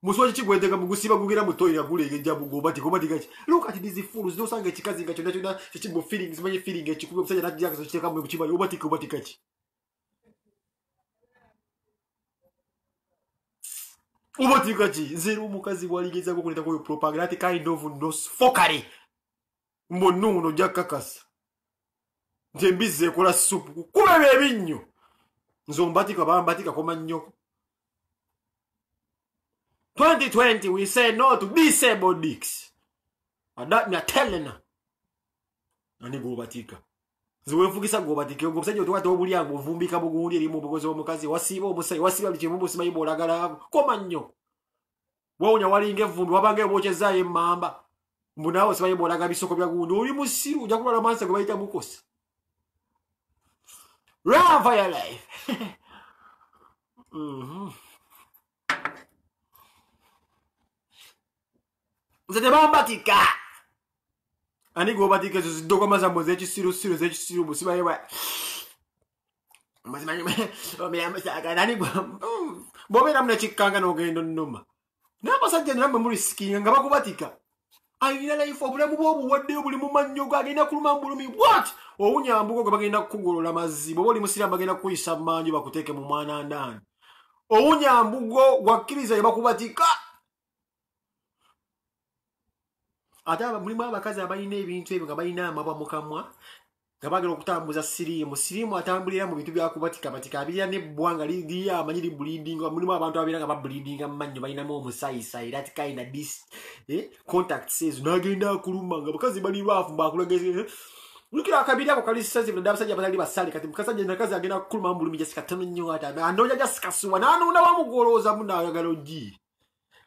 musowa kiki gwenteeka mugusiba gugera mutoira gulegejja gobatika obatika ki look at these fools nosanga ekikazi nga kyonna kyonna kikimu feelings manyi feeling ekikubi omusajja najjakaso kiteekamu mukibali obatika obatika ki obatika ki nze era omukazi bwaligezako okuleetako oyo propaganda ati kind of nosfokale mbonnuuno ojja kakasa. Nti embizzi ekola supu kubeba ebinnyo nze ombatika bambatikako mannyoko 2020 we say no to disabled dicks. Adat me atelena ani gobatika. Nze wenfugisa gobatike ngo omusajja otukwata obulyango ovumbika bugundi eri mu bugozi omukazi wasiiba omusajja wasiiba buli kimu busimanyi bwolagala abo koma nnyo. Wawunya walinga evumbi wabanga ebwokyezaayo emmamba. Mbu naawe simanyi bwolaga bisoko bya gundi oli musiru ojja kulwala mansa gwe bayita mukosa Run for your life. Mhm. Nze tebambatika. Ani gobatika ezo ziddogoma zammwe ez'ekisirusiru ez'ekisiru musibayebwa muzimanyiomiramusagani bwobeeramu nekikkanga n'ogenda onnuma. N'abasajja nammwe mulisikinga nga bakubatika. Ayina life obulamu bwobuwaddeyo buli mu mannyo go agenda kuluma mbulumi what? Owunyambugo gwe bagenda kukugolola mazzi bwoba oli musiramu bagenda kukuyisa mmanju bakuteeke mu mwanandaani. Owunyambugo gwakkiriza ye bakubatika ate mulimu abakazi abalina ebintu ebyo nga balina amabwa mu kamwa nga bagala okutambuza siriimu. Siriimu atambulira mu bintu byakubatikabatika abirira nebbwa nga li- liri amanyi libulidinga mulimu abantu ababeera nga babulidinga mu mannyo balinamu omusayisaayi that kind of dis eh, contacts ezo n'agenda akuluma nga bakazi bali lwafu mbakulageze lukira akabiri ako kali sensitive ddala abasajja batali basale kati mukasajja nakazi agenda kukuluma mu bulumi jasika tono nnyo ate anoonya jasikasuwa n'anuuna wamugolooza munayagala ogi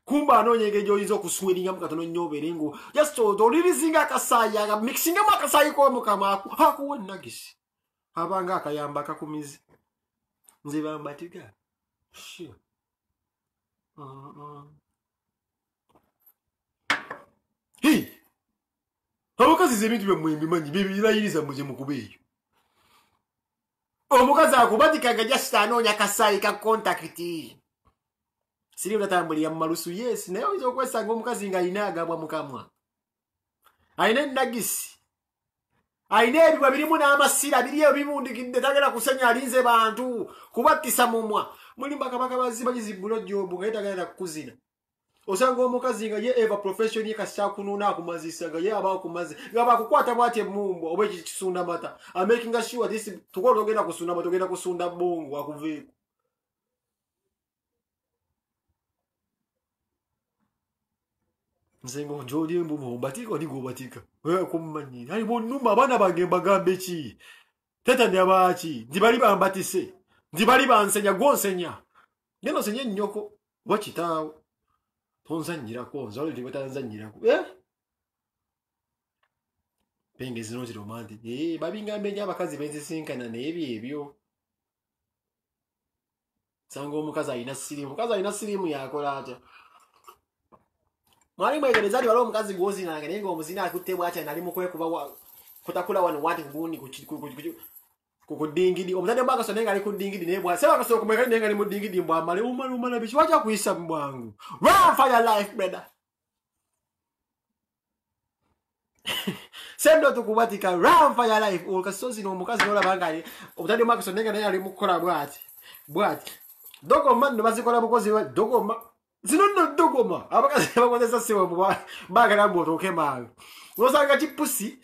kumba anoonya engeri gyoyinza okusweringamu katono nnyo obeere ngu just olirizinga akasaayi akamikisingamu akasaayi k'omukama aku- akuwa enagisi abanga akayamba akakumizi nze bambatiga abakazi ze ebintu byammwe mbimanyi bebirayiriza muje mukuba eyo omukazi akubatikanga jasita anoonya kasaayi ka kontakiti siri butatambulira mu malusu yes naye oyinza okwesanga omukazi nga alina agabwa mukamwa alina enagisi alina ebibwa birimu n'amasira biri eyo bibundikidde tagenda kusenya alinze bantu kubattisa mumwa mulimu bakabaka bazibanyizibulo jobu nga ye tagenda kukuzina. Osanga omukazi nga ye eva profession ye kasita akunuuna akumazisa nga ye aba akumaze nga bakukwata bwati emumbwa oba ekyo kisunda mata amakinga sure this tukola togenda kusunda mata togenda kusunda bongo akuveeko nze nga njoli embumu ombatika oli ngaobatika kummanyi ali bonnuma abaana bange mbagambe ki? Tetanya baaki nti bali bambatise. Nti bali bansenya gwonsenya ngeno senye ennyoko. Oba kitaawo tonzanyirako nzalo liwe tanzanyirako eh? penge zino ziromanti eh, babingambe nyo abakazi benzisinkana n'ebyo ebyo. Sanga omukazi alina sirimu omukazi alina sirimu yakola atya mwali mwegereza ti wali omukazi gwozinanga naye ngaomuzina akutte bwatya nali mukwekuba kutakula wano wati kugundi ku ki- ku- ku- ku- ku- ku dingidi. Omuzadde mbakaso naye nga ali ku dingidi naye bwa seba kasobola kumweka naye nga ali mu dingidi mbwamale umala umala biki wajja kuyisa mu bwangu run for your life brother. Sendo tukubatika run for your life. Olkasozi n'omukazi nolaba nga omuzadde mbakaso naye nga naye ali mukukola bwati bwati. Dogoma nno bazikola bukozi bwa- dogoma zino nno dogoma abakazi bakozesa siwamu bagala mbu otooke mangu nosanga kipusi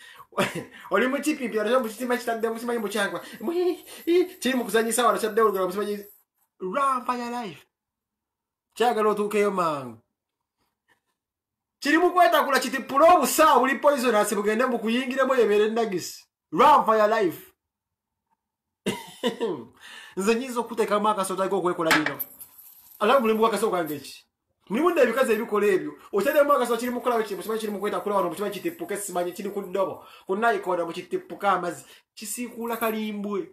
oli mukipipi mukitima kitaddemu simanyi mukyangwa kiri mukuzanyisa wano kyadde olugero musimanyi run for your life kyagala otuukeyo mangu kiri mukwetakula kiti pula obusawo buli poisonasi bugende mukuyingiremu yebeere nagisi run for your life nze nyinza okuteekamu akasoto aliko okwekola bino alaga mulimu gwakaso kwange ki mulimu nno ebikazi ebikola ebyo. Otaddemu akaso kiri mukolawo kimu kimanyi kiri mukwetakula wano mukimanyi kitippuka esimanyi kiri ku ddobo ku nayikoda mukitippuka amazzi kisiikuula kalimbwe.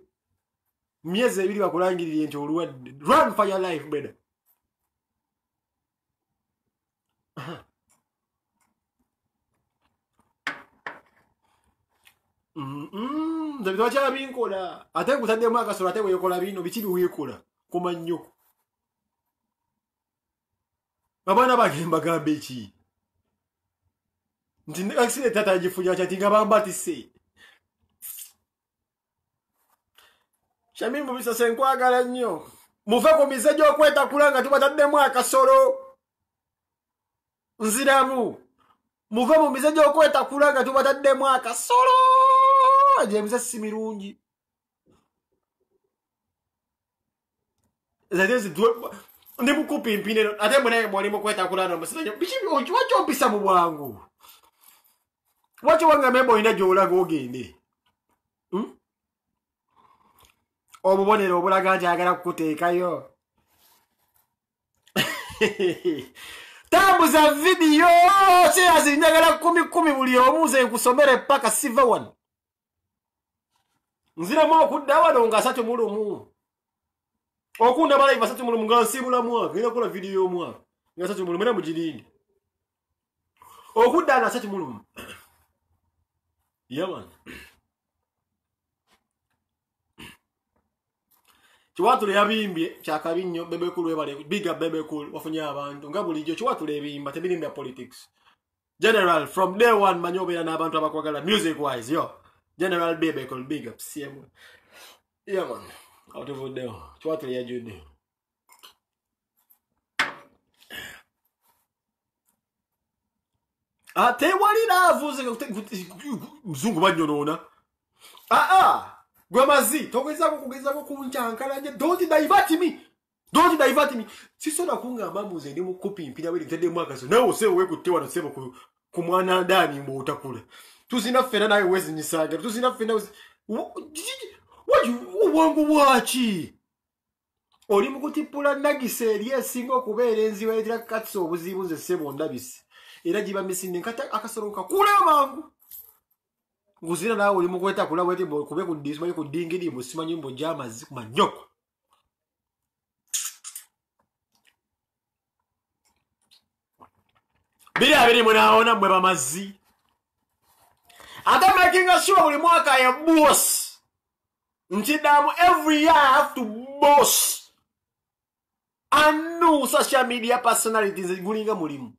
Myezi ebiri bakulangirire nti olwadde. Run for your life brother nze bitwakyabinkola ate nkutaddemu akasolo ate weekola bino biki biweekola koma nnyoko abaana bange mbagamba eki nti akisire tata agifunya kyati nga bambatise shami mubisase nkwagala nnyo. Muve ku mize gy'okwetakula nga tubataddemu akasolo. Nziramu. Muve mu mize gy'okwetakula nga tubataddemu akasolo. Egyo emize si mirungi ndi mukupimpineno ate munaye mwali mukwetakula nomusiranyo wakyompisa mu bwangu? Waki wanga memba olina gyolaga ogende? Hmm? obubonero obulaga nti agala kukuteekayo? Tambuza vidiyo! Kyeyazi njagala kumi kumi buli omu nze nkusomere paka siva wano nziramu okudda wano nga asatu mu lumu okunda balaiva asatu mu lumu nga nsibula mwaka ngenda kukola vidiyo y'omwaka nga asatu mu lumu era mugirinde okudda nga asatu mu lumu yaman kiwatula yabimbye kyakabi nnyo bebekulu ebale biga bebekulu wafunye abantu. Nga bulijjo kiwatula ebimba tebirimba politics. General from day one manyi obeera n'abantu abakwagala music wise yo. General bebekul big up cm yaman awo tuvuddewo kiwatula yajudde ate wali naavuze muzungu bannyonoona aa gwe mazi togezako kugezako kunkyankalanye don't divert me. Don't divert me. Sisobola kungamba mbuze ndi mukupimpira bwe ntaddemu akaso nawe osebo wekutte wano sebo ku- ku mwana ndaani mbw'otakula tuzina ffena nawe wezinyisaga tuzina ffena obwangu bwaki oli mu kutippula nagisa eri esinga okubeera enziwaletera katsi obuzibu nze ssebo ndabise. Era giba misinde nkata akasolo kakuleyo mangu. Nguzira naawe oli mukwetakula bweti kube kusimanyi ku dingiri musimanyi mbojja amazzi ku manyoko. Biri abiri munaawona mmwe bamazzi. Ate makinga sure buli mwaka ya boss nkidamu every year i have to boss. Anu social media personality nze gulinga mulimu.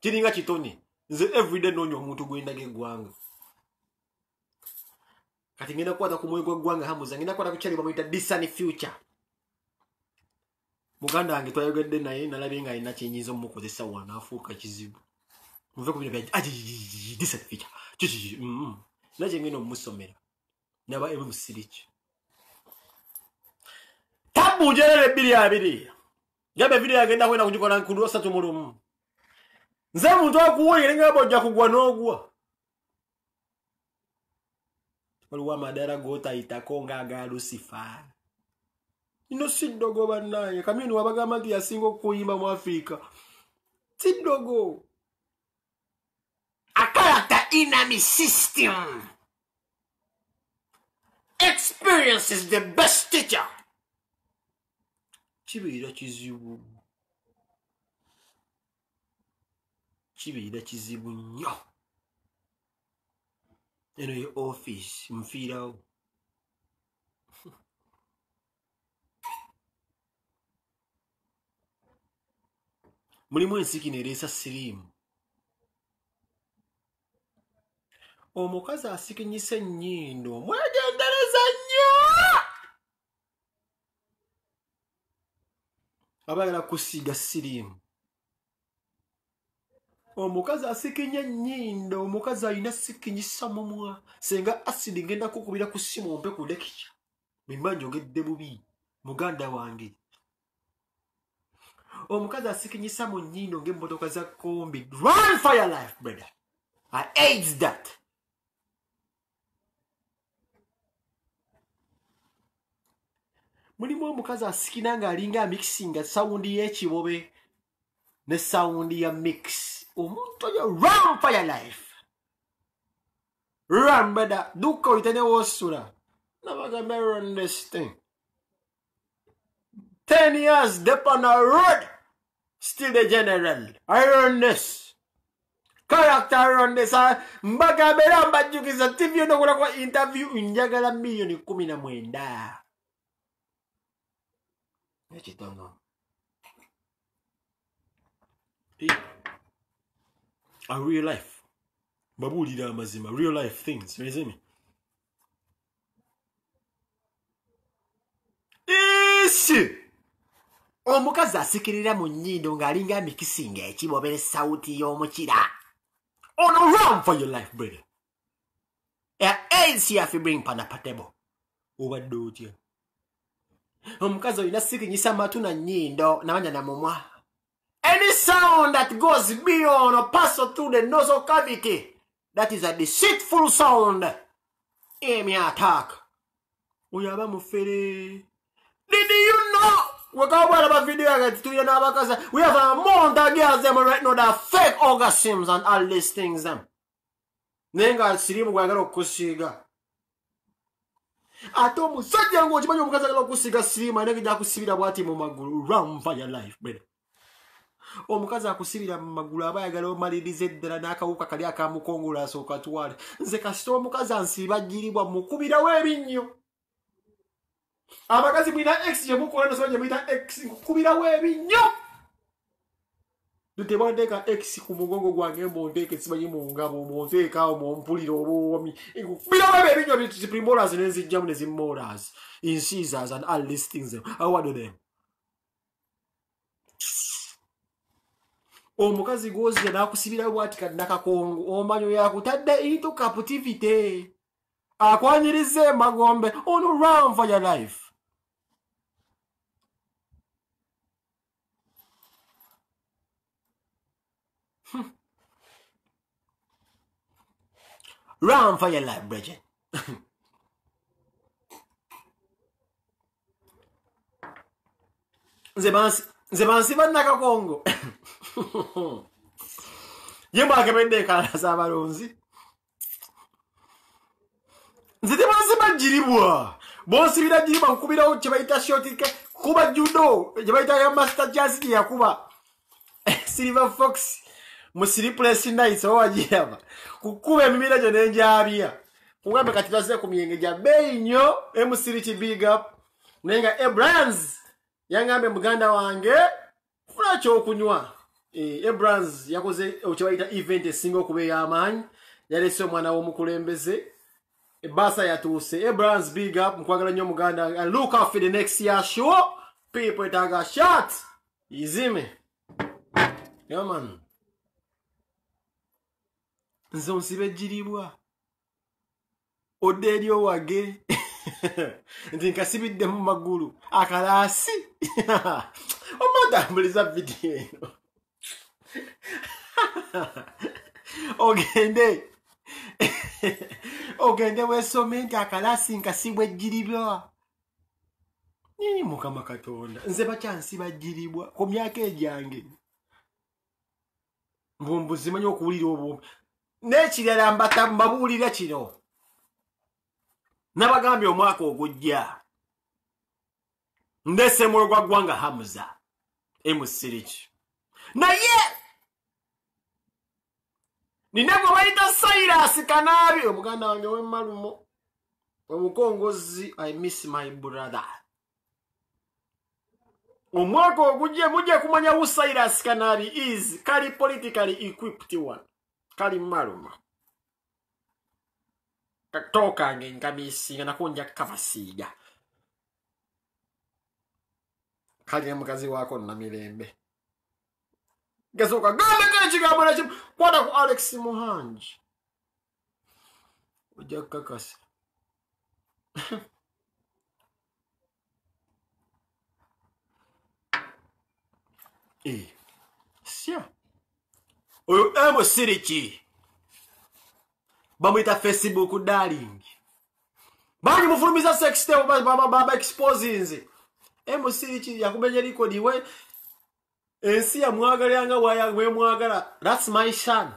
Kiringa kitone nze everyday noonya omuntu gwendaga eggwanga kati ngenda kukwata ku mwoyo gweggwanga hamuza ngenda kukwata ku kyali bamuyita disany future. Muganda wange twayogedde naye nalabye nga alina kyenyinza omukozesa wano afuuka kizibu. Muve ku bino bya disany future. Kiki na kyengenda omumusomera naba ebe musiriki tabu njerere ebbiri abiri gambe vidiyo yagenda kwenda kugikola ku lwosatu mu lumu nze muntu akuwulire nga bojja kugwa n'ogwa. Waliwo amadala gotayitako ngaaga lusifa ino si ddogo bannaye kamyoni wabagamba nti yasinga okuyimba mu afirika si ddogo A character enemy system. Experience is the best teacher. kibeera kizibu. Kibeera kizibu nnyo. Eno ye office nfiirawo mulimu ensikino ereesa siriimu. Omukazi asikinyisa ennyindo mwegendereza nnyo abayala kusiiga siriimu. Omukazi asikinya ennyindo omukazi alina sikinyisa mumwa senga asidi ngenda kukubira ku simu ompe ku lekikya bimba njogedde bubi muganda wange. Omukazi asikinyisa mu nnyindo ng'emmotoka za kombi run your life brother. I aids that mulimu omukazi asikina ng'alinga amikisinga sawundi y'ekibobe ne sawundi ya mix. Omuntu oyo your life. Brother dukka oyite ne woosula nabagambe thing. Ten years dep on a road still the general. I run this. Character I run this. I- mbagambe era mbajjukiza tv onokolako interview njagala miliyoni kumi na mwenda ekitono a real life. babuulira amazima real life things. rezimi isi omukazi asikirira mu nnyindo ng'alinga mikisinga ekibobera esawuti y'omukira ono run for your life brother. aids yafe bring panapatable obadde otya omukazi olina sikinyisa matu na nnyindo nabanya na mumwa. Any sound that goes beyond or pass through the nasal cavity that is a deceitful sound. Emi attack. Oyo aba mufere. Did you know? Wekaba bwalaba video yage titulina n'abakazi we have a amount girls them right now that fake orgasms and all these things them. Naye nga sirimu gwagala okukusiiga ate omusajja ngaokimanyi omukazi agala okusiiga sirimu alina gejja akusibira bwati mu magulu. For your life brother omukazi akusibira mu magulu aba ayagala omaliriza eddala n'akawuka kali akamukongola asooka twale nze kasita omukazi ansiiba jjiribwa mukubirawo ebinnyo abakazi mwina x gyemukola nosoba gyemuyita x nkukubirawo ebinnyo tebanteeka x ku mugongo gwange mbonteeka esimanyi mu ngabo mbonteekaawo mumpulira obwomi. Nkukubirawo ebyo ebinnyo primolas nenzijjamu ne zimmolas incisors and all these things. Want them omukazi gwozira n'akusibira bwati kadnakakongo omanyi oyo akutadde into captivity. Akwanyiriza emagombe ono for your life Hmm. Run for your life Bridget. nze bansi- nze bansi bannakakongo ye mwakebedde enkaala z'abalonzi. Nze tebansi bajiribwa bonsibira jiribwa nkubirawo kyebayita shotike kuba judo gyebayita ya master jazz gyeyakuba silver fox mu siripless nights oba wagiraba kukuba emibira gyo nenjabya kugambe kati twaze ku myenge gya beeyi nnyo mcrt big up. Naye nga ebrans yangambye muganda wange funa kyokunywa. Eh, ebrans yakoze kyebayita event esinga okuba ey'amaanyi. Yalese omwana w'omukulembeze. Ebasa yatuuse. Ebrans big up nkwagala nnyo muganda wange. And look out for the next year show people etaga shot. Izime yaman nze onsiba ejjiribwa odde eri owage. Nti nkasibidde mu magulu. Akalaasi. Omatambuliza vidiyo eno. Ogende. Ogende weesome nti akalaasi nkasibwa ejjiribwa nini mukama katonda? Nze bakyansiba jjiribwa ku myaka egyange. Mbumbuzi manyi okuwulira obumbi n'ekirala mbabuulira kino. Nabagambye omwaka ogujja. Ndesemulo gwa ggwanga hamuza emusiriki naye nina gwe bayita sairasi kanaabi omuganda wange wemalumo omukongozi i miss my brother. Omwaka ogujje mujja kumanya who silas kanaabi is kali politically equipped one kali maluma. Katookange nkamisinga nako nja kavasiiga kali ne mukazi waako namirembe. Gasooka gambeko ekigambo nekimu kwata ku alex muhanji ojja kukakasa. Eh, sya oyo emo siriki bamwita facebook darling. Bangi mufulumiza sexte baba exposinze. Emo siriki yakumenya likodi we. Ensi yamwagalanga wemwagala thats my son.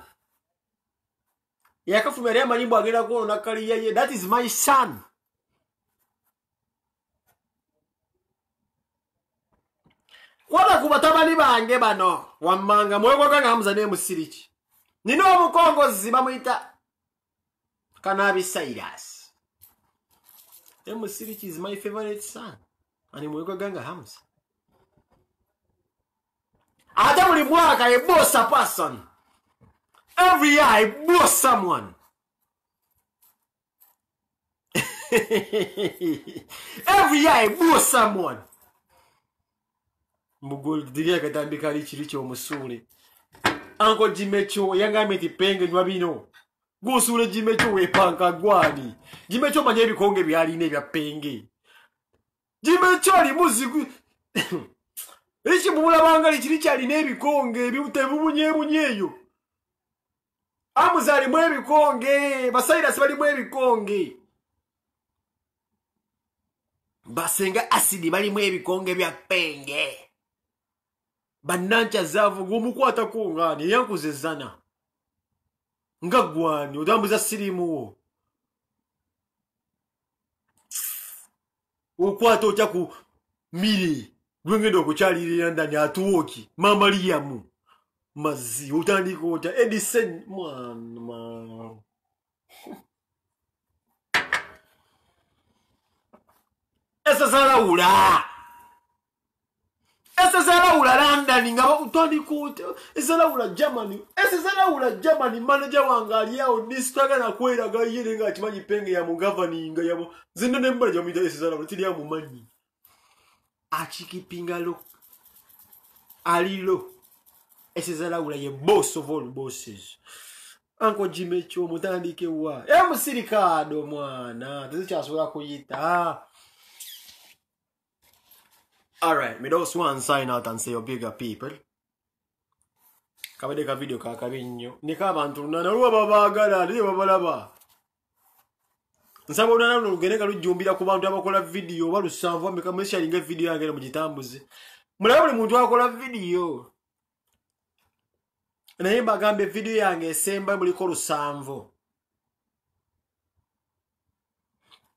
Yakafuma yali amanyimbo agenda kwolona kaliyaye that is my son kwata ku batabani bange bano wammanga mwegwaganga hamuza nemusiriki nina omukongozi bamuyita kanabi sairas emusiriki is my favorite son. Ani mwegwaganga hamuza ate buli mwaka ebosa person. Every year I boss someone. Every year I boss someone mugulidiri akatambi kali kiri kyomusuule anko jimekyo yangambye nti penge nywa bino. Gusuule jimekyo wepanka gwani. Jimekyo manya ebikonge byalina ebya penge. Jimekyo alimuzigu ekimubulabanga likiri kyalina ebikonge tebubunyeebunye eyo. Amuza alimu ebikonge basairasi balimu ebikonge. Basenga asidi balimu ebikonge bya penge bannanca zaavu ng'omukwatako ngaani eyankuzezana nga gwani otambuza sirimuwo okwata otya ku mire lwengenda okukyalirira ndani atuwoki mamaliyamu mazi otandika otya? Edisen mwana esasalawula esasalawula london nga otandika otya esalawula germany? Esasalawula germany manaja wange aliawo disitagana kweraga yere nga akimanyi penge ya mugavaninga yabo zina nembala gyamuyita esasalawula tiryamumanyi akikipingalo alilo esezalawula ye boss of all bosses anko jime ekyo mutandike wa. Emusirikado mwana. Tezikyasobola kuyita alright me just one sign out and say your bigger people. Kabadde ka video kakabi nnyo niko abantu lunana oluwa babaagala naye babalaba nsaba olunana luno lugende nga lujjumbira ku bantu abakola vidiyo oba lusanvu ameka mwesyalinga evidiyo yange mugitambuze mulabe buli muntu akola vidiyo naye mbagamba evidiyo yange esemba muliko lusanvu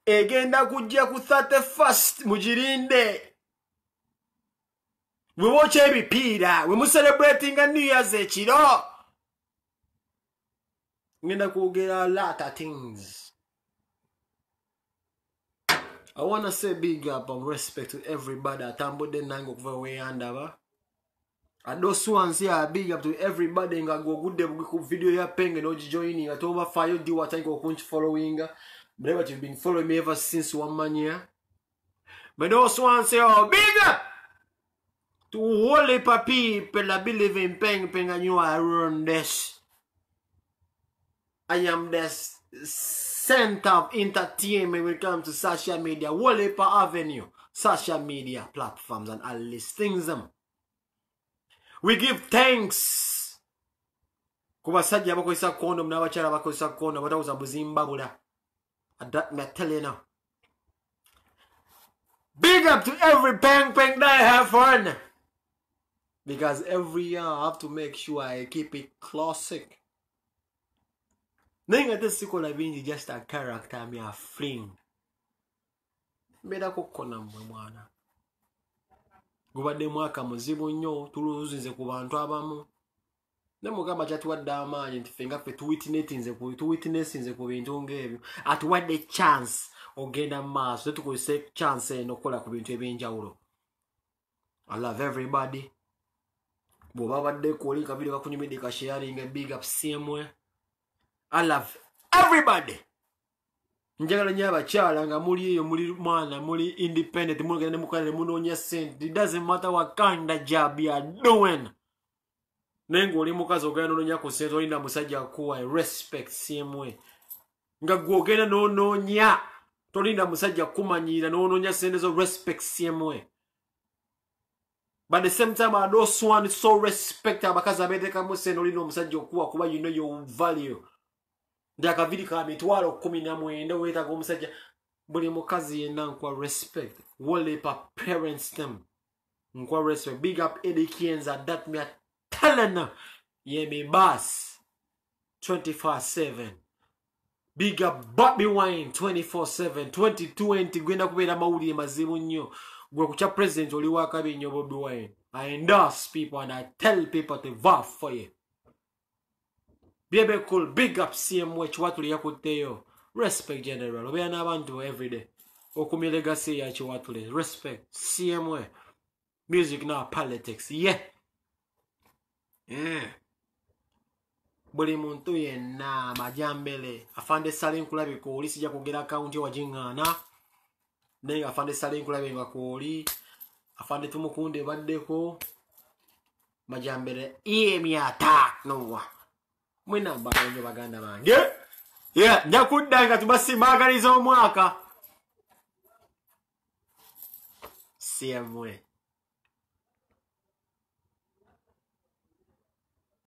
egenda kujja ku 31st mugirinde bwe bookya ebipiira. Bwe mucelebratinga new years ekiro. Ngenda kwogera lata things. I wanna say big up and respect to everybody. Atambudde nange okuva weyandaba adoswansi a big up to everybody. Nga gwogudde bugi ku video ya penge nogijoininga tobafayo di watandika okunkifollowinga but you've been following me ever since to say oh big up whole people that believe in peng peng and you are run this I am the center of entertainment when it comes to social media. Whole heap avenue social media platforms and all these things them we give thanks. Ku basajja abakozesa kondom n'abakyala abakozesa kondom batawuza buzimbabula now. Big up to every peng peng that I have fun because every year I have to make sure I keep it classic. Naye nga tesikola bingi just a character me a fling. Mbeerako kukona mmwe mwana. Gubadde mwaka muzibu nnyo tuluzinze ku bantu abamu. Ne mugamba kyatuwadde amaanyi nti ffe nga ffe tuwitinetinze ku- tuwitinesinze ku bintu ng'ebyo. Atuwadde chance ogenda mu maaso tetukozese chance eno okukola ku bintu ebyenjawulo. I love everybody bw'oba baddeko oli kavidio bakunyumidde kasharinga big up cmwe i love everybody. Njagala nyo abakyala nga muli eyo muli mwana muli independent mulugenda nemukola nemunoonya sente doesn't matter what kind of job you are doing. Naye ng'oli mukazi ogenda nonoonya ku sente olinda musajja akuwa respect cmwe nga gwe ogenda n'onoonya tolinda musajja kumanyira n'onoonya sente zo respect cmwe but the same time i don't want so respect abakazi abeetekamu sente olina omusajja okuwa kuba you know your value. Ndi akaviri ka mitwalo kumi na mwenda weetaga omusajja buli mukazi yenna nkwa respect. Wolepa parents them. Nkwa respect. Big up eddie kienza that me a talent. Yemi bas 24/7 big up bobby wine 24/7 2020 gwenda kubeera mawulire mazibu nnyo gwe ku kya president oli wakabi nnyo bobby wine. I endorse people and i tell people to vote for you. Byebe cool. Big up cmw kiwatule yakutteyo respect general. Obeera n'abantu everyday okumya legasi ya kiwatule respect. Cmw music na politics. Ye yeah. yeah. buli muntu yenna amajambere afande sale nkulabika oli sijja kugera akawunti wagiŋŋaana naye afande sale nkulabe nga kwoli afande tumukunde baddeko majambere emyata nowa mwenamba konyo baganda bange. Yeah, nja kudda nga tubasimbagaliza omwaka. Cmwe